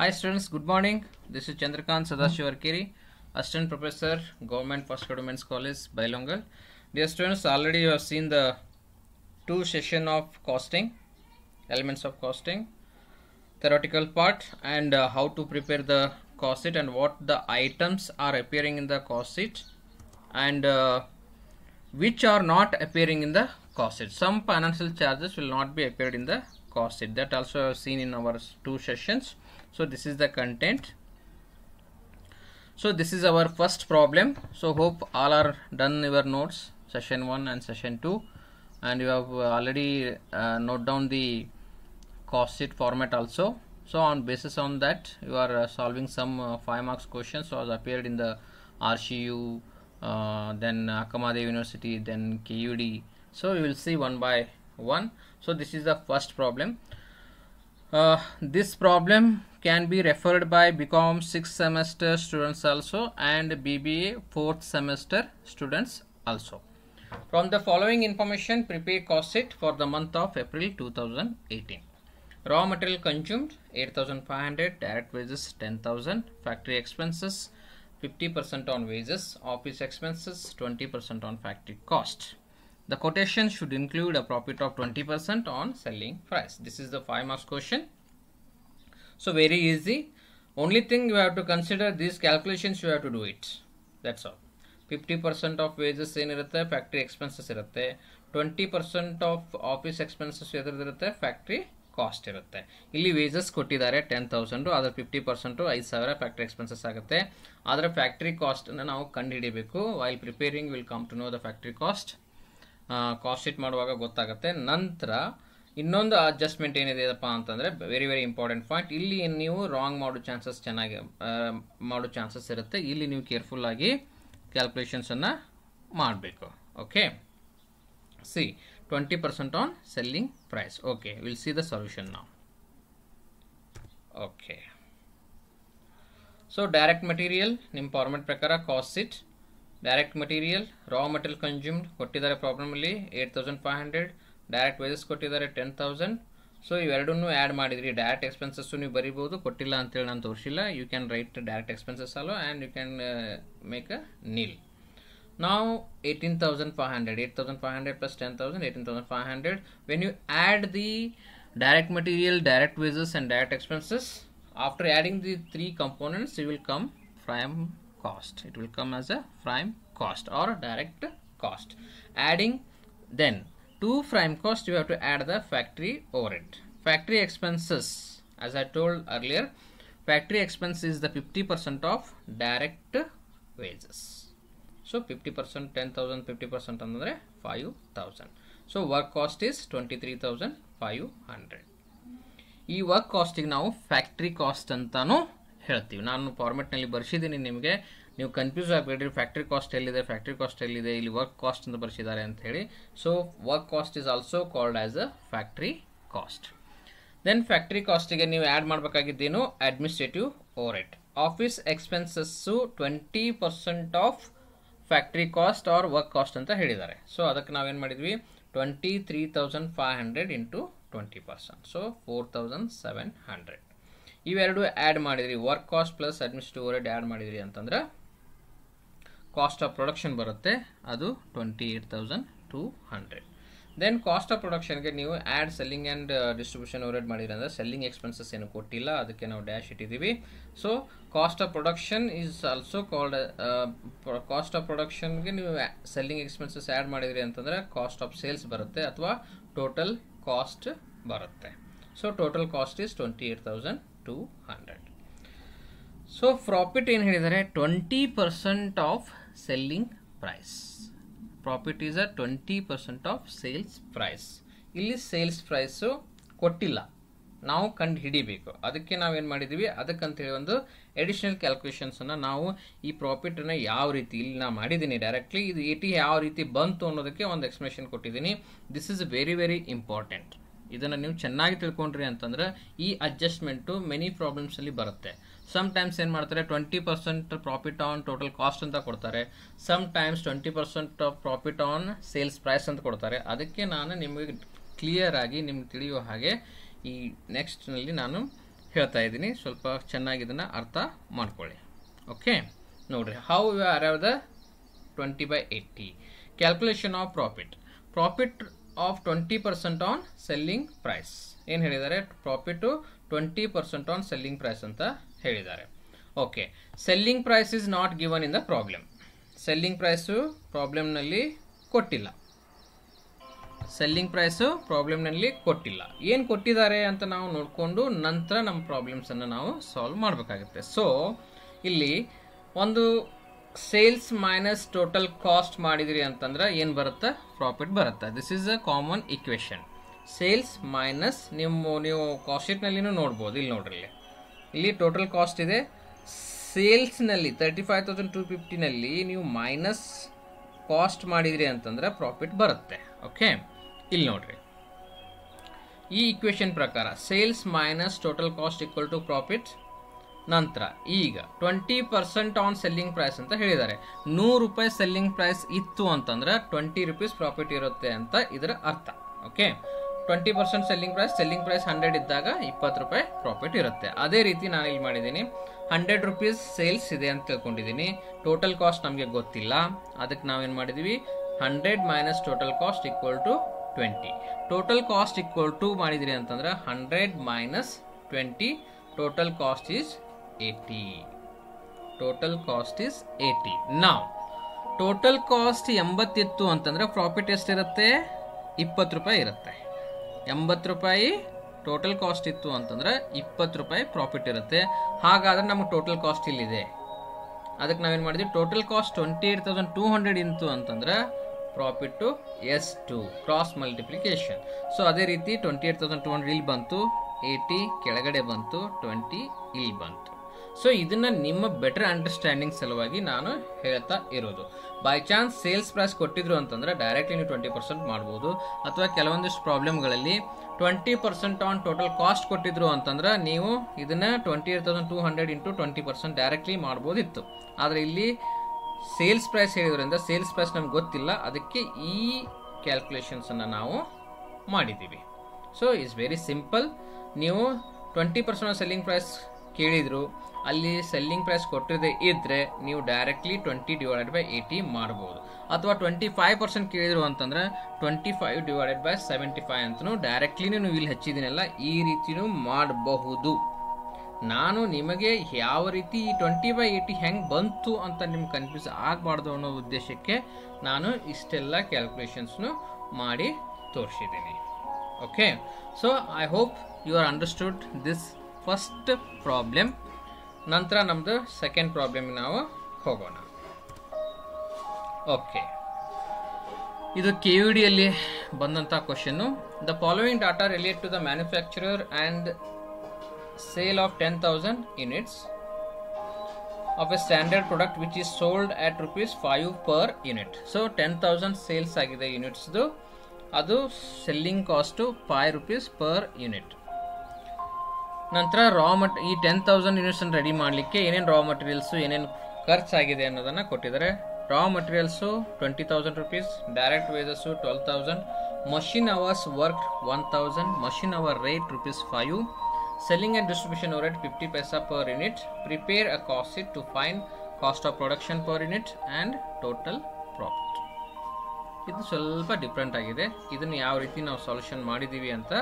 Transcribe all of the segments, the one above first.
Hi students, good morning. This is Chandrakant Sadashivarkiri, Assistant Professor, Government First Government College, Bailongal. Dear students, already you have seen the two session of costing, elements of costing, theoretical part and uh, how to prepare the cost sheet and what the items are appearing in the cost sheet and uh, which are not appearing in the cost sheet. Some financial charges will not be appeared in the cost sheet. That also seen in our two sessions. So this is the content. So this is our first problem. So hope all are done your notes session 1 and session 2 and you have already uh, note down the cost sheet format also. So on basis on that you are uh, solving some uh, 5 marks questions so as appeared in the RCU uh, then Akamadev University then KUD. So you will see one by one. So this is the first problem. Uh, this problem can be referred by BCom 6th semester students also and BBA 4th semester students also. From the following information, prepare cost sheet for the month of April 2018. Raw material consumed 8500, direct wages 10000, factory expenses 50% on wages, office expenses 20% on factory cost. The quotation should include a profit of 20% on selling price. This is the 5 marks question. So, very easy. Only thing you have to consider, these calculations, you have to do it. That's all. 50% of wages ಏನಿರುತ್ತೆ? Factory expenses ಇರುತ್ತೆ. Twenty percent of office expenses ಎದುರಿರುತ್ತೆ factory cost ಇರುತ್ತೆ. ಇಲ್ಲಿ wages ಕೊಟ್ಟಿದ್ದಾರೆ ten thousand ಅದರ fifty percent ಐದು ಸಾವಿರ factory expenses ಆಗುತ್ತೆ. ಆದರೆ ಫ್ಯಾಕ್ಟ್ರಿ ಕಾಸ್ಟನ್ನು ನಾವು ಕಂಡುಹಿಡಿಯಬೇಕು while preparing will come to know the factory cost cost sheet ಮಾಡುವಾಗ ಗೊತ್ತಾಗುತ್ತೆ. ನಂತರ ಇನ್ನೊಂದು ಅಡ್ಜಸ್ಟ್ಮೆಂಟ್ ಏನಿದೆಯಪ್ಪ ಅಂತಂದರೆ ವೆರಿ ವೆರಿ ಇಂಪಾರ್ಟೆಂಟ್ ಪಾಯಿಂಟ್ ಇಲ್ಲಿ ನೀವು ರಾಂಗ್ ಮಾಡೋ ಚಾನ್ಸಸ್ ಚೆನ್ನಾಗಿ ಮಾಡೋ ಚಾನ್ಸಸ್ ಇರುತ್ತೆ. ಇಲ್ಲಿ ನೀವು ಕೇರ್ಫುಲ್ಲಾಗಿ ಕ್ಯಾಲ್ಕುಲೇಷನ್ಸನ್ನು ಮಾಡಬೇಕು. Okay see twenty percent on selling price okay will see the solution ನಾವು ಓಕೆ ಸೊ ಡೈರೆಕ್ಟ್ ಮಟೀರಿಯಲ್ ನಿಮ್ಮ ಫಾರ್ಮೆಟ್ ಪ್ರಕಾರ cost sheet direct material raw material consumed ಕೊಟ್ಟಿದ್ದಾರೆ ಪ್ರಾಬ್ಲಮಲ್ಲಿ eight thousand five hundred direct wages ಕೊಟ್ಟಿದ್ದಾರೆ ಟೆನ್ ತೌಸಂಡ್ ಸೊ ಇವೆರಡನ್ನೂ add ಮಾಡಿದ್ರಿ. Direct expenses ನೀವು ಬರಿಬೋದು. ಕೊಟ್ಟಿಲ್ಲ ಅಂತೇಳಿ ನಾನು ತೋರಿಸಿಲ್ಲ. You can write direct expenses ಅಲ್ಲೋ and you can make a nil ನಾವು eighteen thousand five hundred eight thousand five hundred plus ten thousand eighteen thousand five hundred when you add the direct material direct wages and direct expenses after adding the three components you will come prime cost. It will come as a prime cost or direct cost. Adding, then to prime cost you have to add the factory overhead factory expenses as i told earlier factory expense is the 50% of direct wages so 50% 10000 50% ಅಂದರೆ 5000 so work cost is 23500 ಈ work ಕಾಸ್ಟಿಗೆ ನಾವು factory cost ಅಂತಾನು ಹೇಳ್ತೀವಿ ನಾನು ಫಾರ್ಮೆಟ್ನಲ್ಲಿ ಬರ್ಸಿದ್ದೀನಿ ನಿಮಗೆ ನೀವು confuse ಆಗಬೇಡ್ರಿ. ಫ್ಯಾಕ್ಟ್ರಿ ಕಾಸ್ಟ್ ಎಲ್ಲಿದೆ? ಫ್ಯಾಕ್ಟ್ರಿ ಕಾಸ್ಟ್ ಎಲ್ಲಿದೆ? ಇಲ್ಲಿ ವರ್ಕ್ ಕಾಸ್ಟ್ ಅಂತ ಬರೆಸಿದ್ದಾರೆ ಅಂತ ಹೇಳಿ. So work cost is also called as a factory cost then factory ಕಾಸ್ಟಿಗೆ ನೀವು add ಮಾಡಬೇಕಾಗಿದ್ದೇನು? Administrative overhead office expenses twenty percent of factory cost or work cost ಅಂತ ಹೇಳಿದ್ದಾರೆ. ಸೊ ಅದಕ್ಕೆ ನಾವೇನು ಮಾಡಿದ್ವಿ? Twenty three thousand five hundred into twenty percent so four thousand seven hundred ಇವೆರಡು add ಮಾಡಿದ್ರಿ. Work cost plus administrative overhead add ಮಾಡಿದ್ರಿ ಅಂತಂದ್ರೆ cost of production ಬರುತ್ತೆ. ಅದು twenty eight thousand two hundred then cost of ಪ್ರೊಡಕ್ಷನ್ಗೆ ನೀವು add selling and distribution overhead ಮಾಡಿದ್ರೆ ಅಂದರೆ selling expenses ಏನು ಕೊಟ್ಟಿಲ್ಲ, ಅದಕ್ಕೆ ನಾವು ಡ್ಯಾಶ್ ಇಟ್ಟಿದ್ದೀವಿ. So cost of production is also called cost of ಪ್ರೊಡಕ್ಷನ್ಗೆ ನೀವು ಸೆಲ್ಲಿಂಗ್ ಎಕ್ಸ್ಪೆನ್ಸಸ್ ಆ್ಯಡ್ ಮಾಡಿದ್ರಿ ಅಂತಂದರೆ ಕಾಸ್ಟ್ ಆಫ್ ಸೇಲ್ಸ್ ಬರುತ್ತೆ ಅಥವಾ ಟೋಟಲ್ ಕಾಸ್ಟ್ ಬರುತ್ತೆ. So total cost is twenty eight thousand two hundred so profit ಏನು ಹೇಳಿದರೆ twenty percent of selling price profit is a twenty percent of sales price ಇಲ್ಲಿ sales price ಕೊಟ್ಟಿಲ್ಲ. ನಾವು ಕಂಡು ಹಿಡಿಬೇಕು ಅದಕ್ಕೆ ನಾವೇನು ಮಾಡಿದ್ದೀವಿ ಅದಕ್ಕಂತೇಳಿ ಒಂದು ಎಡಿಷನಲ್ ಕ್ಯಾಲ್ಕುಲೇಷನ್ಸನ್ನು ನಾವು ಈ ಪ್ರಾಫಿಟನ್ನು ಯಾವ ರೀತಿ ಇಲ್ಲಿ ನಾನು ಮಾಡಿದ್ದೀನಿ ಡೈರೆಕ್ಟ್ಲಿ ಇದು ಎ ಟಿ ಯಾವ ರೀತಿ ಬಂತು ಅನ್ನೋದಕ್ಕೆ ಒಂದು ಎಕ್ಸ್ಪ್ಲೇಷನ್ ಕೊಟ್ಟಿದ್ದೀನಿ. This is very very important ಇದನ್ನು ನೀವು ಚೆನ್ನಾಗಿ ತಿಳ್ಕೊಂಡ್ರಿ ಅಂತಂದ್ರೆ ಈ ಅಡ್ಜಸ್ಟ್ಮೆಂಟು ಮೆನಿ ಪ್ರಾಬ್ಲಮ್ಸಲ್ಲಿ ಬರುತ್ತೆ. ಸಮ್ ಟೈಮ್ಸ್ ಏನು ಮಾಡ್ತಾರೆ twenty percent profit on total cost ಅಂತ ಕೊಡ್ತಾರೆ. Sometimes twenty percent of profit on sales price ಅಂತ ಕೊಡ್ತಾರೆ. ಅದಕ್ಕೆ ನಾನು ನಿಮಗೆ ಕ್ಲಿಯರ್ ಆಗಿ ನಿಮ್ಗೆ ತಿಳಿಯುವ ಹಾಗೆ ಈ ನೆಕ್ಸ್ಟ್ನಲ್ಲಿ ನಾನು ಹೇಳ್ತಾ ಇದ್ದೀನಿ. ಸ್ವಲ್ಪ ಚೆನ್ನಾಗಿ ಇದನ್ನು ಅರ್ಥ ಮಾಡ್ಕೊಳ್ಳಿ. ಓಕೆ ನೋಡಿರಿ how you are the twenty by eighty calculation of profit profit of twenty percent on selling price ಏನು ಹೇಳಿದ್ದಾರೆ? Profit twenty percent on selling price ಅಂತ ಹೇಳಿದ್ದಾರೆ. Okay selling price is not given in the problem selling price ಪ್ರಾಬ್ಲಮ್ನಲ್ಲಿ ಕೊಟ್ಟಿಲ್ಲ. Selling price ಪ್ರಾಬ್ಲಮ್ನಲ್ಲಿ ಕೊಟ್ಟಿಲ್ಲ. ಏನು ಕೊಟ್ಟಿದ್ದಾರೆ ಅಂತ ನಾವು ನೋಡಿಕೊಂಡು ನಂತರ ನಮ್ಮ ಪ್ರಾಬ್ಲಮ್ಸನ್ನು ನಾವು ಸಾಲ್ವ್ ಮಾಡಬೇಕಾಗುತ್ತೆ. ಸೊ ಇಲ್ಲಿ ಒಂದು ಸೇಲ್ಸ್ ಮೈನಸ್ ಟೋಟಲ್ ಕಾಸ್ಟ್ ಮಾಡಿದಿರಿ ಅಂತಂದ್ರೆ ಏನು ಬರುತ್ತೆ? ಪ್ರಾಫಿಟ್ ಬರುತ್ತೆ. This is a common equation sales minus ನಿಮ್ಮ, ನೀವು ಕಾಸ್ಟ್ ಶೀಟ್ನಲ್ಲಿನೂ ನೋಡ್ಬೋದು. ಇಲ್ಲಿ ನೋಡ್ರಿ ಇಲ್ಲಿ. ಇಲ್ಲಿ ಟೋಟಲ್ ಕಾಸ್ಟ್ ಇದೆ. ಸೇಲ್ಸ್ನಲ್ಲಿ ತರ್ಟಿ ಫೈವ್ ತೌಸಂಡ್ ಟು ಫಿಫ್ಟಿನಲ್ಲಿ ನೀವು ಮೈನಸ್ ಕಾಸ್ಟ್ ಮಾಡಿದ್ರಿ ಅಂತಂದ್ರೆ ಪ್ರಾಫಿಟ್ ಬರುತ್ತೆ. ಓಕೆ ಇಲ್ಲಿ ನೋಡ್ರಿ. ಈ ಇಕ್ವೇಷನ್ ಪ್ರಕಾರ sales minus total cost equal to profit ನಂತರ ಈಗ twenty percent on selling price ಅಂತ ಹೇಳಿದ್ದಾರೆ. ನೂರು ರೂಪಾಯಿ ಸೆಲ್ಲಿಂಗ್ ಪ್ರೈಸ್ ಇತ್ತು ಅಂತಂದ್ರೆ ಟ್ವೆಂಟಿ ರುಪೀಸ್ ಪ್ರಾಫಿಟ್ ಇರುತ್ತೆ ಅಂತ ಇದರ ಅರ್ಥ. Okay twenty percent selling price selling price hundred ಇದ್ದಾಗ ಇಪ್ಪತ್ತು ರೂಪಾಯಿ ಪ್ರಾಫಿಟ್ ಇರುತ್ತೆ. ಅದೇ ರೀತಿ ನಾನು ಇಲ್ಲಿ ಮಾಡಿದ್ದೀನಿ. ಹಂಡ್ರೆಡ್ ರುಪೀಸ್ ಸೇಲ್ಸ್ ಇದೆ ಅಂತ ತಿಳ್ಕೊಂಡಿದ್ದೀನಿ. ಟೋಟಲ್ ಕಾಸ್ಟ್ ನಮಗೆ ಗೊತ್ತಿಲ್ಲ. ಅದಕ್ಕೆ ನಾವೇನು ಮಾಡಿದ್ದೀವಿ hundred minus total cost equal to twenty total cost equal to ಮಾಡಿದಿರಿ ಅಂತಂದ್ರೆ hundred minus twenty total cost is eighty total cost is eighty ನಾವು ಟೋಟಲ್ ಕಾಸ್ಟ್ ಎಂಬತ್ತಿತ್ತು ಅಂತಂದ್ರೆ ಪ್ರಾಫಿಟ್ ಎಷ್ಟಿರುತ್ತೆ? ಇಪ್ಪತ್ತು ರೂಪಾಯಿ ಇರುತ್ತೆ. ಎಂಬತ್ತು ರೂಪಾಯಿ ಟೋಟಲ್ ಕಾಸ್ಟ್ ಇತ್ತು ಅಂತಂದ್ರೆ ಇಪ್ಪತ್ತು ರೂಪಾಯಿ ಪ್ರಾಫಿಟ್ ಇರುತ್ತೆ. ಹಾಗಾದ್ರೆ ನಮಗೆ ಟೋಟಲ್ ಕಾಸ್ಟ್ ಇಲ್ಲಿದೆ. ಅದಕ್ಕೆ ನಾವೇನು ಮಾಡಿದ್ವಿ? Total cost twenty eight thousand two hundred into ಅಂತಂದ್ರೆ profit is to cross multiplication so ಅದೇ ರೀತಿ twenty eight thousand two hundred ಇಲ್ಲಿ ಬಂತು ಏಯ್ಟಿ ಕೆಳಗಡೆ ಬಂತು ಟ್ವೆಂಟಿ ಇಲ್ಲಿ ಬಂತು. ಸೊ ಇದನ್ನು ನಿಮ್ಮ ಬೆಟರ್ ಅಂಡರ್ಸ್ಟ್ಯಾಂಡಿಂಗ್ ಸಲುವಾಗಿ ನಾನು ಹೇಳ್ತಾ ಇರೋದು. ಬೈ ಚಾನ್ಸ್ ಸೇಲ್ಸ್ ಪ್ರೈಸ್ ಕೊಟ್ಟಿದ್ರು ಅಂತಂದ್ರೆ ಡೈರೆಕ್ಟ್ಲಿ ನೀವು ಟ್ವೆಂಟಿ ಪರ್ಸೆಂಟ್ ಮಾಡ್ಬೋದು. ಅಥವಾ ಕೆಲವೊಂದಿಷ್ಟು ಪ್ರಾಬ್ಲಮ್ಗಳಲ್ಲಿ twenty percent on total cost ಕೊಟ್ಟಿದ್ರು ಅಂತಂದ್ರೆ ನೀವು ಇದನ್ನ twenty eight thousand two hundred into twenty percent directly ಮಾಡ್ಬೋದಿತ್ತು. ಆದರೆ ಇಲ್ಲಿ ಸೇಲ್ಸ್ ಪ್ರೈಸ್ ಹೇಳಿದ್ರಿಂದ ಸೇಲ್ಸ್ ಪ್ರೈಸ್ ನಮ್ಗೆ ಗೊತ್ತಿಲ್ಲ. ಅದಕ್ಕೆ ಈ ಕ್ಯಾಲ್ಕುಲೇಷನ್ಸನ್ನು ನಾವು ಮಾಡಿದ್ದೀವಿ. ಸೊ ಇಟ್ಸ್ ವೆರಿ ಸಿಂಪಲ್ ನೀವು ಟ್ವೆಂಟಿ ಪರ್ಸೆಂಟ್ ಸೆಲ್ಲಿಂಗ್ ಪ್ರೈಸ್ ಕೇಳಿದ್ರು, ಅಲ್ಲಿ ಸೆಲ್ಲಿಂಗ್ ಪ್ರೈಸ್ ಕೊಟ್ಟಿರದೆ ಇದ್ರೆ ನೀವು directly twenty divided by eighty ಮಾಡ್ಬೋದು. ಅಥವಾ ಟ್ವೆಂಟಿ ಫೈವ್ ಪರ್ಸೆಂಟ್ ಕೇಳಿದ್ರು ಅಂತಂದ್ರೆ twenty five divided by seventy five ಅಂತಲೂ ಡೈರೆಕ್ಟ್ಲಿನೂ ನೀವು ಇಲ್ಲಿ ಹಚ್ಚಿದ್ದೀನಲ್ಲ, ಈ ರೀತಿನೂ ಮಾಡಬಹುದು. ನಾನು ನಿಮಗೆ ಯಾವ ರೀತಿ ಈ ಟ್ವೆಂಟಿ ಬೈ ಏಯ್ಟಿ ಹೆಂಗೆ ಬಂತು ಅಂತ ನಿಮ್ಗೆ ಕನ್ಫ್ಯೂಸ್ ಆಗಬಾರ್ದು ಅನ್ನೋ ಉದ್ದೇಶಕ್ಕೆ ನಾನು ಇಷ್ಟೆಲ್ಲ ಕ್ಯಾಲ್ಕುಲೇಷನ್ಸ್ನು ಮಾಡಿ ತೋರಿಸಿದ್ದೀನಿ. Okay so I hope you are understood this first problem ನಂತರ ನಮ್ಮದು ಸೆಕೆಂಡ್ ಪ್ರಾಬ್ಲಮ್ ನಾವು ಹೋಗೋಣ. ಓಕೆ ಇದು ಕೆ ಯು ಡಿಯಲ್ಲಿ ಬಂದಂಥ question the following data relate to the manufacturer and sale of ten thousand units of a standard product which is sold at rupees five per unit so ten thousand sales ಆಗಿದೆ ಯೂನಿಟ್ಸ್ದು ಅದು selling cost five rupees per unit ನಂತರ raw ಮಟ್ ಈ ten thousand ಯೂನಿಟ್ಸನ್ನು ready ಮಾಡಲಿಕ್ಕೆ ಏನೇನು ರಾ materials ಏನೇನು ಖರ್ಚಾಗಿದೆ ಅನ್ನೋದನ್ನು ಕೊಟ್ಟಿದ್ದಾರೆ. Raw materials twenty thousand rupees direct wages twelve thousand machine hours work one thousand machine hour rate rupees five selling and distribution rate fifty paisa per unit prepare a cost sheet to find cost of production per unit and total profit ಇದು ಸ್ವಲ್ಪ different ಆಗಿದೆ. ಇದನ್ನು ಯಾವ ರೀತಿ ನಾವು solution ಮಾಡಿದ್ದೀವಿ ಅಂತ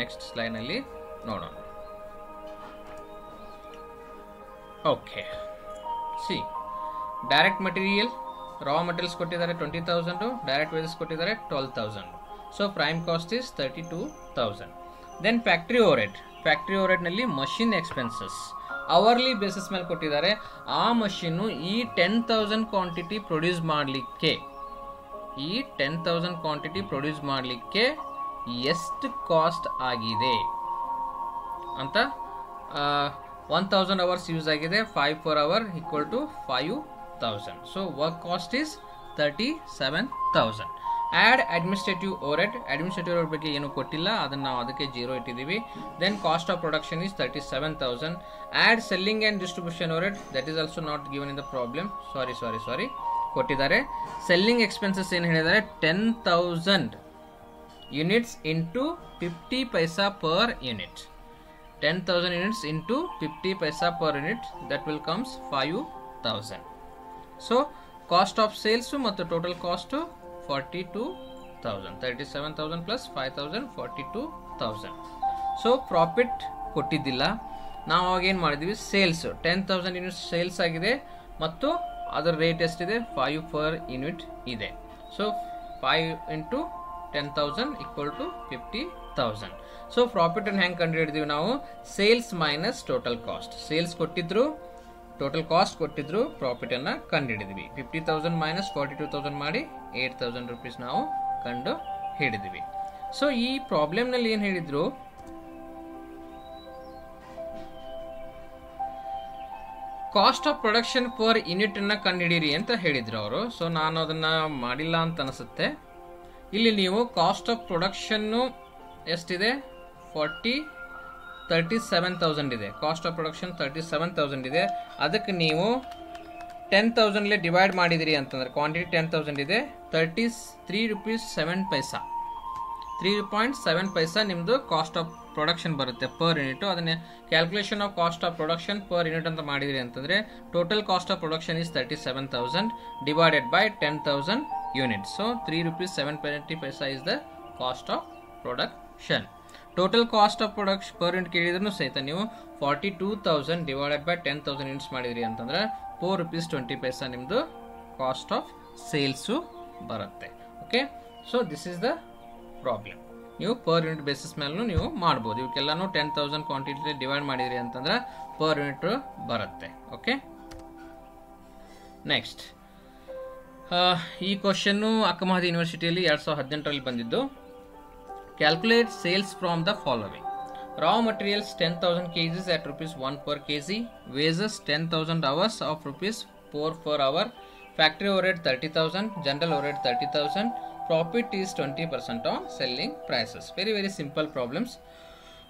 next ಸ್ಲೈನಲ್ಲಿ ನೋಡೋಣ. Okay see direct material raw materials ಕೊಟ್ಟಿದ್ದಾರೆ ಟ್ವೆಂಟಿ ತೌಸಂಡು ಡೈರೆಕ್ಟ್ ವೇಜಸ್ ಕೊಟ್ಟಿದ್ದಾರೆ twelve thousand so prime cost is thirty two thousand then factory overhead factory ಓವರೆಡ್ನಲ್ಲಿ machine expenses hourly basis ಮೇಲೆ ಕೊಟ್ಟಿದ್ದಾರೆ. ಆ ಮಷಿನ್ನು ಈ ಟೆನ್ ತೌಸಂಡ್ ಕ್ವಾಂಟಿಟಿ ಪ್ರೊಡ್ಯೂಸ್ ಮಾಡಲಿಕ್ಕೆ, ಈ ten thousand quantity produce ಮಾಡಲಿಕ್ಕೆ ಎಷ್ಟು ಕಾಸ್ಟ್ ಆಗಿದೆ? ಅಂತ ಒನ್ ತೌಸಂಡ್ ಅವರ್ಸ್ ಯೂಸ್ ಆಗಿದೆ five for hour equal to five thousand so work cost is thirty seven thousand add administrative overhead administrative ಅವ್ರ ಬಗ್ಗೆ ಏನು ಕೊಟ್ಟಿಲ್ಲ, ಅದನ್ನು ನಾವು ಅದಕ್ಕೆ ಜೀರೋ ಇಟ್ಟಿದ್ದೀವಿ. Then cost of production is thirty seven thousand add selling and distribution overhead that is also not given in the problem sorry sorry sorry ಕೊಟ್ಟಿದ್ದಾರೆ. Selling expenses ಏನು ಹೇಳಿದ್ದಾರೆ? Ten thousand units into fifty paisa per unit 10,000 units into 50 paisa per unit that will comes 5000 so cost of sales ಮತ್ತು total cost 42000 37000 plus 5000 42000 so profit ಕೊಟ್ಟಿದ್ದಿಲ್ಲ. ನಾವು ಅವಾಗ ಏನು ಮಾಡಿದ್ವಿ? Sales ten thousand units sales ಆಗಿದೆ ಮತ್ತು ಅದರ ರೇಟ್ ಎಷ್ಟಿದೆ? Five per unit ಇದೆ. So five into ten thousand equal to fifty thousand so ಪ್ರಾಫಿಟನ್ನು ಹೆಂಗೆ ಕಂಡುಹಿಡಿದೀವಿ ನಾವು. Sales minus total cost sales ಕೊಟ್ಟಿದ್ರು ಟೋಟಲ್ ಕಾಸ್ಟ್ ಕೊಟ್ಟಿದ್ರು ಪ್ರಾಫಿಟನ್ನು ಕಂಡುಹಿಡಿದ್ವಿ. Fifty thousand minus forty two thousand ಮಾಡಿ ಏಯ್ಟ್ ತೌಸಂಡ್ ರುಪೀಸ್ ನಾವು ಕಂಡು ಹಿಡಿದ್ವಿ. ಸೊ ಈ ಪ್ರಾಬ್ಲಮ್ನಲ್ಲಿ ಏನು ಹೇಳಿದ್ರು? Cost of production per unit ಅನ್ನ ಕಂಡುಹಿಡೀರಿ ಅಂತ ಹೇಳಿದ್ರು ಅವರು. ಸೊ ನಾನು ಅದನ್ನ ಮಾಡಿಲ್ಲ ಅಂತ ಅನಿಸುತ್ತೆ. ಇಲ್ಲಿ ನೀವು ಕಾಸ್ಟ್ ಆಫ್ ಪ್ರೊಡಕ್ಷನ್ನು ಎಷ್ಟಿದೆ? ಫಾರ್ಟಿ ತರ್ಟಿ ಸೆವೆನ್ ತೌಸಂಡ್ ಇದೆ. Cost of production thirty seven thousand ಇದೆ. ಅದಕ್ಕೆ ನೀವು ಟೆನ್ ತೌಸಂಡ್ಲೇ ಡಿವೈಡ್ ಮಾಡಿದಿರಿ ಅಂತಂದ್ರೆ ಕ್ವಾಂಟಿಟಿ ಟೆನ್ ತೌಸಂಡ್ ಇದೆ. Thirty three rupees seven paisa three point seven paisa ನಿಮ್ಮದು ಕಾಸ್ಟ್ ಆಫ್ ಪ್ರೊಡಕ್ಷನ್ ಬರುತ್ತೆ ಪರ್ ಯೂನಿಟು ಅದನ್ನ calculation of cost of production per unit ಅಂತ ಮಾಡಿದಿರಿ ಅಂತಂದರೆ total cost of production is thirty seven thousand divided by ten thousand unit so three rupees seven twenty paisa is the cost of production total cost of production per unit ಕೇಳಿದ್ರು ಸಹಿತ ನೀವು forty two thousand divided by ten thousand units ಮಾಡಿದ್ರಿ ಅಂತಂದ್ರೆ four rupees twenty paisa ನಿಮ್ಮದು cost of sales ಬರುತ್ತೆ. Okay so this is the problem ನೀವು per unit basis ಮೇಲೂ ನೀವು ಮಾಡ್ಬೋದು. ಇವಕ್ಕೆಲ್ಲಾನು ಟೆನ್ ತೌಸಂಡ್ ಕ್ವಾಂಟಿಟಿ ಡಿವೈಡ್ ಮಾಡಿದ್ರಿ ಅಂತಂದ್ರೆ ಪರ್ ಯೂನಿಟ್ ಬರುತ್ತೆ. ಓಕೆ ನೆಕ್ಸ್ಟ್ ಈ ಕ್ವಶನ್ನು ಅಕ್ಕಮಹದಿ ಯೂನಿವರ್ಸಿಟಿಯಲ್ಲಿ ಎರಡು ಸಾವಿರದ ಹದಿನೆಂಟರಲ್ಲಿ ಬಂದಿದ್ದು. Calculate sales from the following. Raw materials 10,000 cases at rupees 1 per kg, wages 10,000 hours of rupees 4 per hour, factory overhead 30,000, general overhead 30,000, profit is 20% on selling prices. Very very simple problems.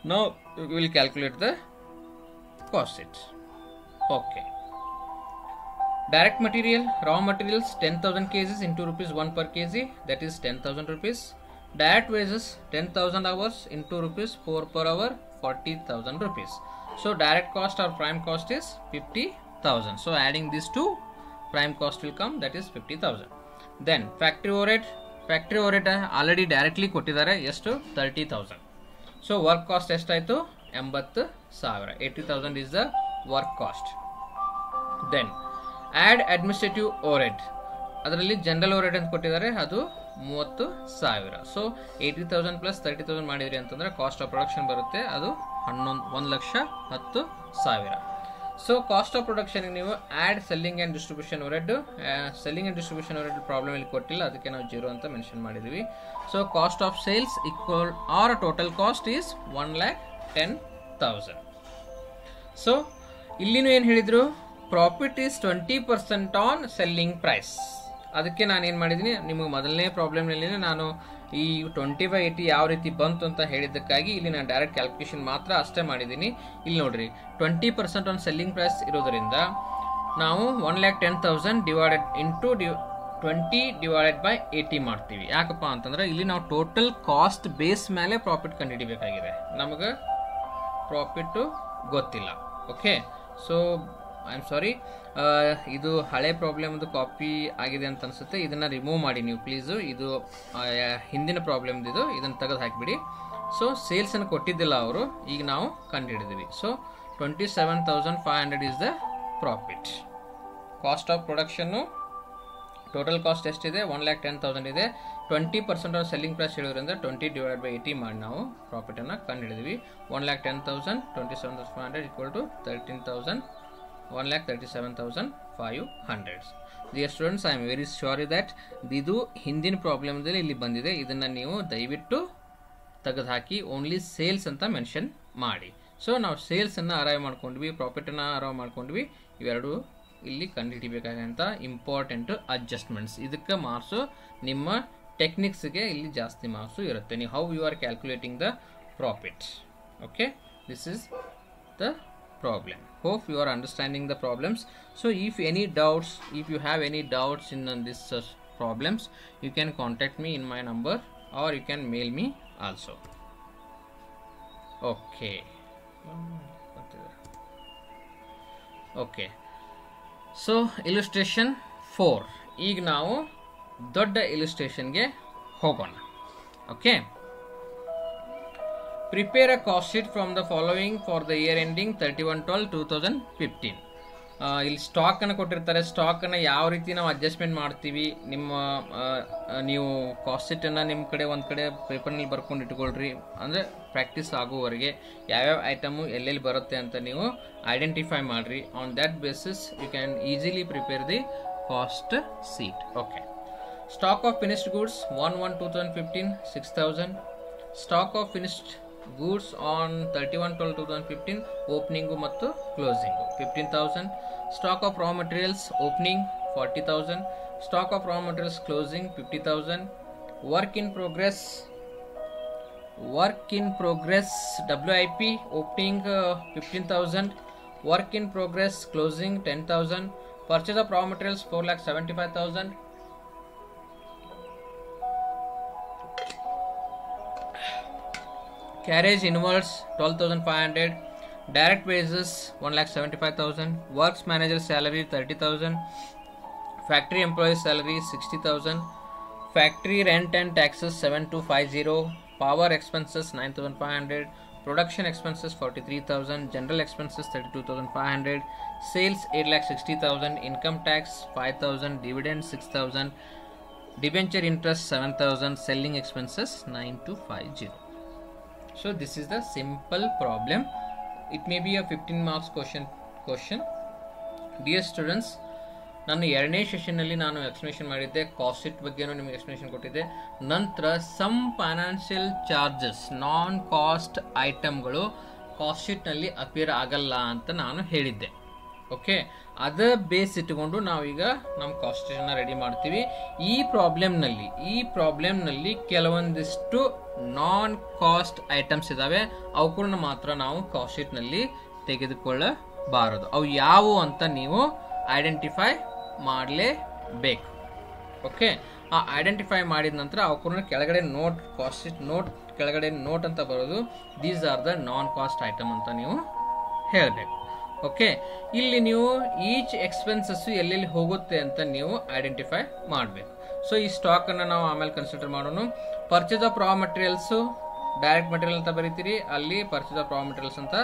Now we will calculate the cost sheet. Okay. Direct material, raw materials 10,000 cases into rupees 1 per kg that is 10,000 rupees direct wages 10000 hours into rupees 4 per hour 40000 rupees so direct cost or prime cost is 50000 so adding these two prime cost will come that is 50000 then factory overhead factory overhead already directly ಕೊಟ್ಟಿದ್ದಾರೆ ಎಷ್ಟು thirty thousand so work cost ಎಷ್ಟಾಯಿತು ಎಂಬತ್ತು ಸಾವಿರ eighty thousand is the work cost then add administrative overhead ಅದರಲ್ಲಿ general overhead ಅಂತ ಕೊಟ್ಟಿದ್ದಾರೆ ಅದು ಮೂವತ್ತು ಸಾವಿರ. So eighty thousand plus thirty thousand ಮಾಡಿದ್ರಿ ಅಂತಂದ್ರೆ ಕಾಸ್ಟ್ ಆಫ್ ಪ್ರೊಡಕ್ಷನ್ ಬರುತ್ತೆ. ಅದು ಹನ್ನೊಂದು, ಒಂದು ಲಕ್ಷ ಹತ್ತು ಸಾವಿರ. ಸೊ ಕಾಸ್ಟ್ ಆಫ್ ಪ್ರೊಡಕ್ಷನ್ಗೆ ನೀವು add selling and distribution overhead selling and distribution overhead problem ಇಲ್ಲಿ ಕೊಟ್ಟಿಲ್ಲ. ಅದಕ್ಕೆ ನಾವು ಜೀರೋ ಅಂತ ಮೆನ್ಷನ್ ಮಾಡಿದ್ದೀವಿ so cost of sales equal or total cost is one lakh ten thousand so ಇಲ್ಲಿನೂ ಏನು ಹೇಳಿದರು? Profit is twenty percent on selling price ಅದಕ್ಕೆ ನಾನು ಏನು ಮಾಡಿದ್ದೀನಿ ನಿಮಗೆ ಮೊದಲನೇ ಪ್ರಾಬ್ಲಮ್ನಲ್ಲಿ ನಾನು ಈ ಟ್ವೆಂಟಿ ಬೈ ಏಯ್ಟಿ ಯಾವ ರೀತಿ ಬಂತು ಅಂತ ಹೇಳಿದ್ದಕ್ಕಾಗಿ ಇಲ್ಲಿ ನಾನು ಡೈರೆಕ್ಟ್ ಕ್ಯಾಲ್ಕುಲೇಷನ್ ಮಾತ್ರ ಅಷ್ಟೇ ಮಾಡಿದ್ದೀನಿ ಇಲ್ಲಿ ನೋಡಿರಿ twenty percent on selling price ಇರೋದರಿಂದ ನಾವು one lakh ten thousand divided into the twenty divided by eighty ಮಾಡ್ತೀವಿ. ಯಾಕಪ್ಪ ಅಂತಂದ್ರೆ ಇಲ್ಲಿ ನಾವು ಟೋಟಲ್ ಕಾಸ್ಟ್ ಬೇಸ್ ಮೇಲೆ ಪ್ರಾಫಿಟ್ ಕಂಡುಹಿಡಿಬೇಕಾಗಿದೆ. ನಮಗೆ ಪ್ರಾಫಿಟ್ಟು ಗೊತ್ತಿಲ್ಲ. Okay so I am sorry ಇದು ಹಳೆ ಪ್ರಾಬ್ಲಮ್ದು ಕಾಪಿ ಆಗಿದೆ ಅಂತ ಅನಿಸುತ್ತೆ. ಇದನ್ನು ರಿಮೂವ್ ಮಾಡಿ ನೀವು ಪ್ಲೀಸು ಇದು ಹಿಂದಿನ ಪ್ರಾಬ್ಲಮ್ದು ಇದು. ಇದನ್ನು ತೆಗೆದು ಹಾಕಿಬಿಡಿ. ಸೊ ಸೇಲ್ಸನ್ನು ಕೊಟ್ಟಿದ್ದಿಲ್ಲ ಅವರು. ಈಗ ನಾವು ಕಂಡುಹಿಡಿದ್ವಿ. So twenty seven thousand five hundred is the profit cost of production total cost ಎಷ್ಟಿದೆ? ಒನ್ ಲ್ಯಾಕ್ ಟೆನ್ ತೌಸಂಡ್ ಇದೆ. Twenty percent of selling price ಹೇಳಿದ್ರಿಂದ ಟ್ವೆಂಟಿ ಡಿವೈಡ್ ಬೈ ಏಯ್ಟಿ ಮಾಡಿ ನಾವು ಪ್ರಾಫಿಟನ್ನು ಕಂಡುಹಿಡಿದ್ವಿ. One lakh ten thousand twenty seven thousand five hundred equal to thirteen thousand one lakh thirty seven thousand five hundreds the students I am very sure that ಇದು ಹಿಂದಿನ ಪ್ರಾಬ್ಲಮ್ದಲ್ಲಿ ಇಲ್ಲಿ ಬಂದಿದೆ ಇದನ್ನು ನೀವು ದಯವಿಟ್ಟು ತೆಗೆದುಹಾಕಿ ಓನ್ಲಿ ಸೇಲ್ಸ್ ಅಂತ ಮೆನ್ಷನ್ ಮಾಡಿ. ಸೊ ನಾವು ಸೇಲ್ಸನ್ನು ಅರೈವ್ ಮಾಡ್ಕೊಂಡ್ವಿ ಪ್ರಾಫಿಟನ್ನು ಅರೈವ್ ಮಾಡ್ಕೊಂಡ್ವಿ. ಇವೆರಡು ಇಲ್ಲಿ ಕಂಡುಹಿಡಿಬೇಕಾದಂಥ ಇಂಪಾರ್ಟೆಂಟ್ ಅಡ್ಜಸ್ಟ್ಮೆಂಟ್ಸ್ ಇದಕ್ಕೆ ಮಾರ್ಕ್ಸು ನಿಮ್ಮ ಟೆಕ್ನಿಕ್ಸ್ಗೆ ಇಲ್ಲಿ ಜಾಸ್ತಿ ಮಾರ್ಕ್ಸು ಇರುತ್ತೆ. ನೀವು how you are calculating the profit okay this is the problem. hope you are understanding the problems so if any doubts if you have any doubts in uh, this uh, problems you can contact me in my number or you can mail me also okay okay so illustration four ಈಗ ನಾವು ದೊಡ್ಡ ಇಲಿಸ್ಟ್ರೇಷನ್ಗೆ ಹೋಗೋಣ okay prepare a cost sheet from the following for the year ending thirty one twelve two thousand fifteen ಇಲ್ಲಿ ಸ್ಟಾಕನ್ನು ಕೊಟ್ಟಿರ್ತಾರೆ. ಯಾವ ರೀತಿ ನಾವು ಅಡ್ಜಸ್ಟ್ಮೆಂಟ್ ಮಾಡ್ತೀವಿ, ನಿಮ್ಮ ನೀವು ಕಾಸ್ಟ್ ಶೀಟನ್ನು ನಿಮ್ಮ ಕಡೆ, ಒಂದು ಕಡೆ ಪೇಪರ್ನಲ್ಲಿ ಬರ್ಕೊಂಡು ಇಟ್ಕೊಳ್ರಿ. ಅಂದರೆ ಪ್ರಾಕ್ಟೀಸ್ ಆಗುವವರೆಗೆ ಯಾವ್ಯಾವ ಐಟಮು ಎಲ್ಲೆಲ್ಲಿ ಬರುತ್ತೆ ಅಂತ ನೀವು ಐಡೆಂಟಿಫೈ ಮಾಡಿರಿ. On that basis you can easily prepare the cost sheet okay stock of finished goods one one two thousand fifteen six thousand stock of finished goods thirty one twelve two fifteen opening closing fifteen thousand stock of raw material opening forty thousand stock of raw material closing fifty thousand work in progress work in progress W IP opening fifteen thousand work in progress closing ten thousand purchase of raw material four lakhs seventy five thousand carriage inwards 12500 direct wages 1,75,000 works manager salary 30000 factory employee salary 60000 factory rent and taxes 7250 power expenses 9500 production expenses 43000 general expenses 32500 sales 8,60,000 income tax 5000 dividend 6000 debenture interest 7000 selling expenses 9250 so, this is the simple problem. It may be a 15 marks question question. Dear students, ನಾನು ಎರಡನೇ ಸೆಷನ್ನಲ್ಲಿ ನಾನು explanation ಮಾಡಿದ್ದೆ cost ಬಗ್ಗೆನೂ ನಿಮಗೆ explanation ಕೊಟ್ಟಿದ್ದೆ. ನಂತರ some financial charges non cost ಐಟಮ್ಗಳು cost ಶೀಟ್ನಲ್ಲಿ ಅಪಿಯರ್ ಆಗಲ್ಲ ಅಂತ ನಾನು ಹೇಳಿದ್ದೆ. ಓಕೆ ಅದ ಬೇಸ್ ಇಟ್ಟುಕೊಂಡು ನಾವೀಗ ನಮ್ಮ ಕಾಸ್ಟ್ ರೆಡಿ ಮಾಡ್ತೀವಿ. ಈ ಪ್ರಾಬ್ಲಮ್ನಲ್ಲಿ ಈ ಪ್ರಾಬ್ಲಮ್ನಲ್ಲಿ ಕೆಲವೊಂದಿಷ್ಟು ನಾನ್ ಕಾಸ್ಟ್ ಐಟಮ್ಸ್ ಇದಾವೆ. ಅವುಗಳನ್ನ ಮಾತ್ರ ನಾವು ಕಾಸ್ಟ್ ಶೀಟ್ನಲ್ಲಿ ತೆಗೆದುಕೊಳ್ಳಬಾರದು. ಅವು ಯಾವುವು ಅಂತ ನೀವು ಐಡೆಂಟಿಫೈ ಮಾಡಲೇಬೇಕು. ಓಕೆ ಆ ಐಡೆಂಟಿಫೈ ಮಾಡಿದ ನಂತರ ಅವುಗಳನ್ನ ಕೆಳಗಡೆ ನೋಟ್ ಕಾಸ್ಟ್ ನೋಟ್ ಕೆಳಗಡೆ ನೋಟ್ ಅಂತ ಬರೋದು. These are the non cost item ಅಂತ ನೀವು ಹೇಳಬೇಕು. ಓಕೆ ಇಲ್ಲಿ ನೀವು ಈಚ್ ಎಕ್ಸ್ಪೆನ್ಸಸ್ ಎಲ್ಲೆಲ್ಲಿ ಹೋಗುತ್ತೆ ಅಂತ ನೀವು ಐಡೆಂಟಿಫೈ ಮಾಡಬೇಕು. ಸೊ ಈ ಸ್ಟಾಕನ್ನು ನಾವು ಆಮೇಲೆ ಕನ್ಸಿಡರ್ ಮಾಡೋಣ purchase of raw materials direct material ಅಂತ ಬರೀತೀರಿ. ಅಲ್ಲಿ ಪರ್ಚೇಸ್ ಆಫ್ ರಾ ಮಟೀರಿಯಲ್ಸ್ ಅಂತ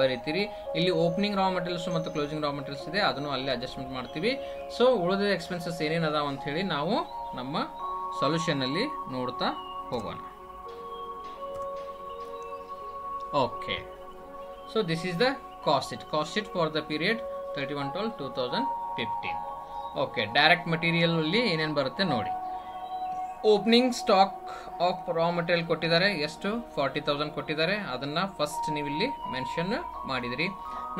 ಬರೀತೀರಿ. ಇಲ್ಲಿ ಓಪನಿಂಗ್ ರಾ ಮಟೀರಿಯಲ್ಸ್ ಮತ್ತು ಕ್ಲೋಸಿಂಗ್ ರಾ ಮಟೀರಿಯಲ್ಸ್ ಇದೆ. ಅದನ್ನು ಅಲ್ಲಿ ಅಡ್ಜಸ್ಟ್ಮೆಂಟ್ ಮಾಡ್ತೀವಿ. ಸೊ ಉಳಿದ ಎಕ್ಸ್ಪೆನ್ಸಸ್ ಏನೇನು ಅದಾವ ಅಂತ ಹೇಳಿ ನಾವು ನಮ್ಮ ಸೊಲ್ಯೂಷನಲ್ಲಿ ನೋಡ್ತಾ ಹೋಗೋಣ. Okay so this is the cost it cost it for the period thirty one twelve two thousand fifteen okay direct material ಅಲ್ಲಿ ಏನೇನು ಬರುತ್ತೆ ನೋಡಿ. Opening stock of raw material ಕೊಟ್ಟಿದ್ದಾರೆ. ಎಷ್ಟು? ಫಾರ್ಟಿ ತೌಸಂಡ್ ಕೊಟ್ಟಿದ್ದಾರೆ. ಅದನ್ನು ಫಸ್ಟ್ ನೀವು ಇಲ್ಲಿ ಮೆನ್ಷನ್ ಮಾಡಿದಿರಿ.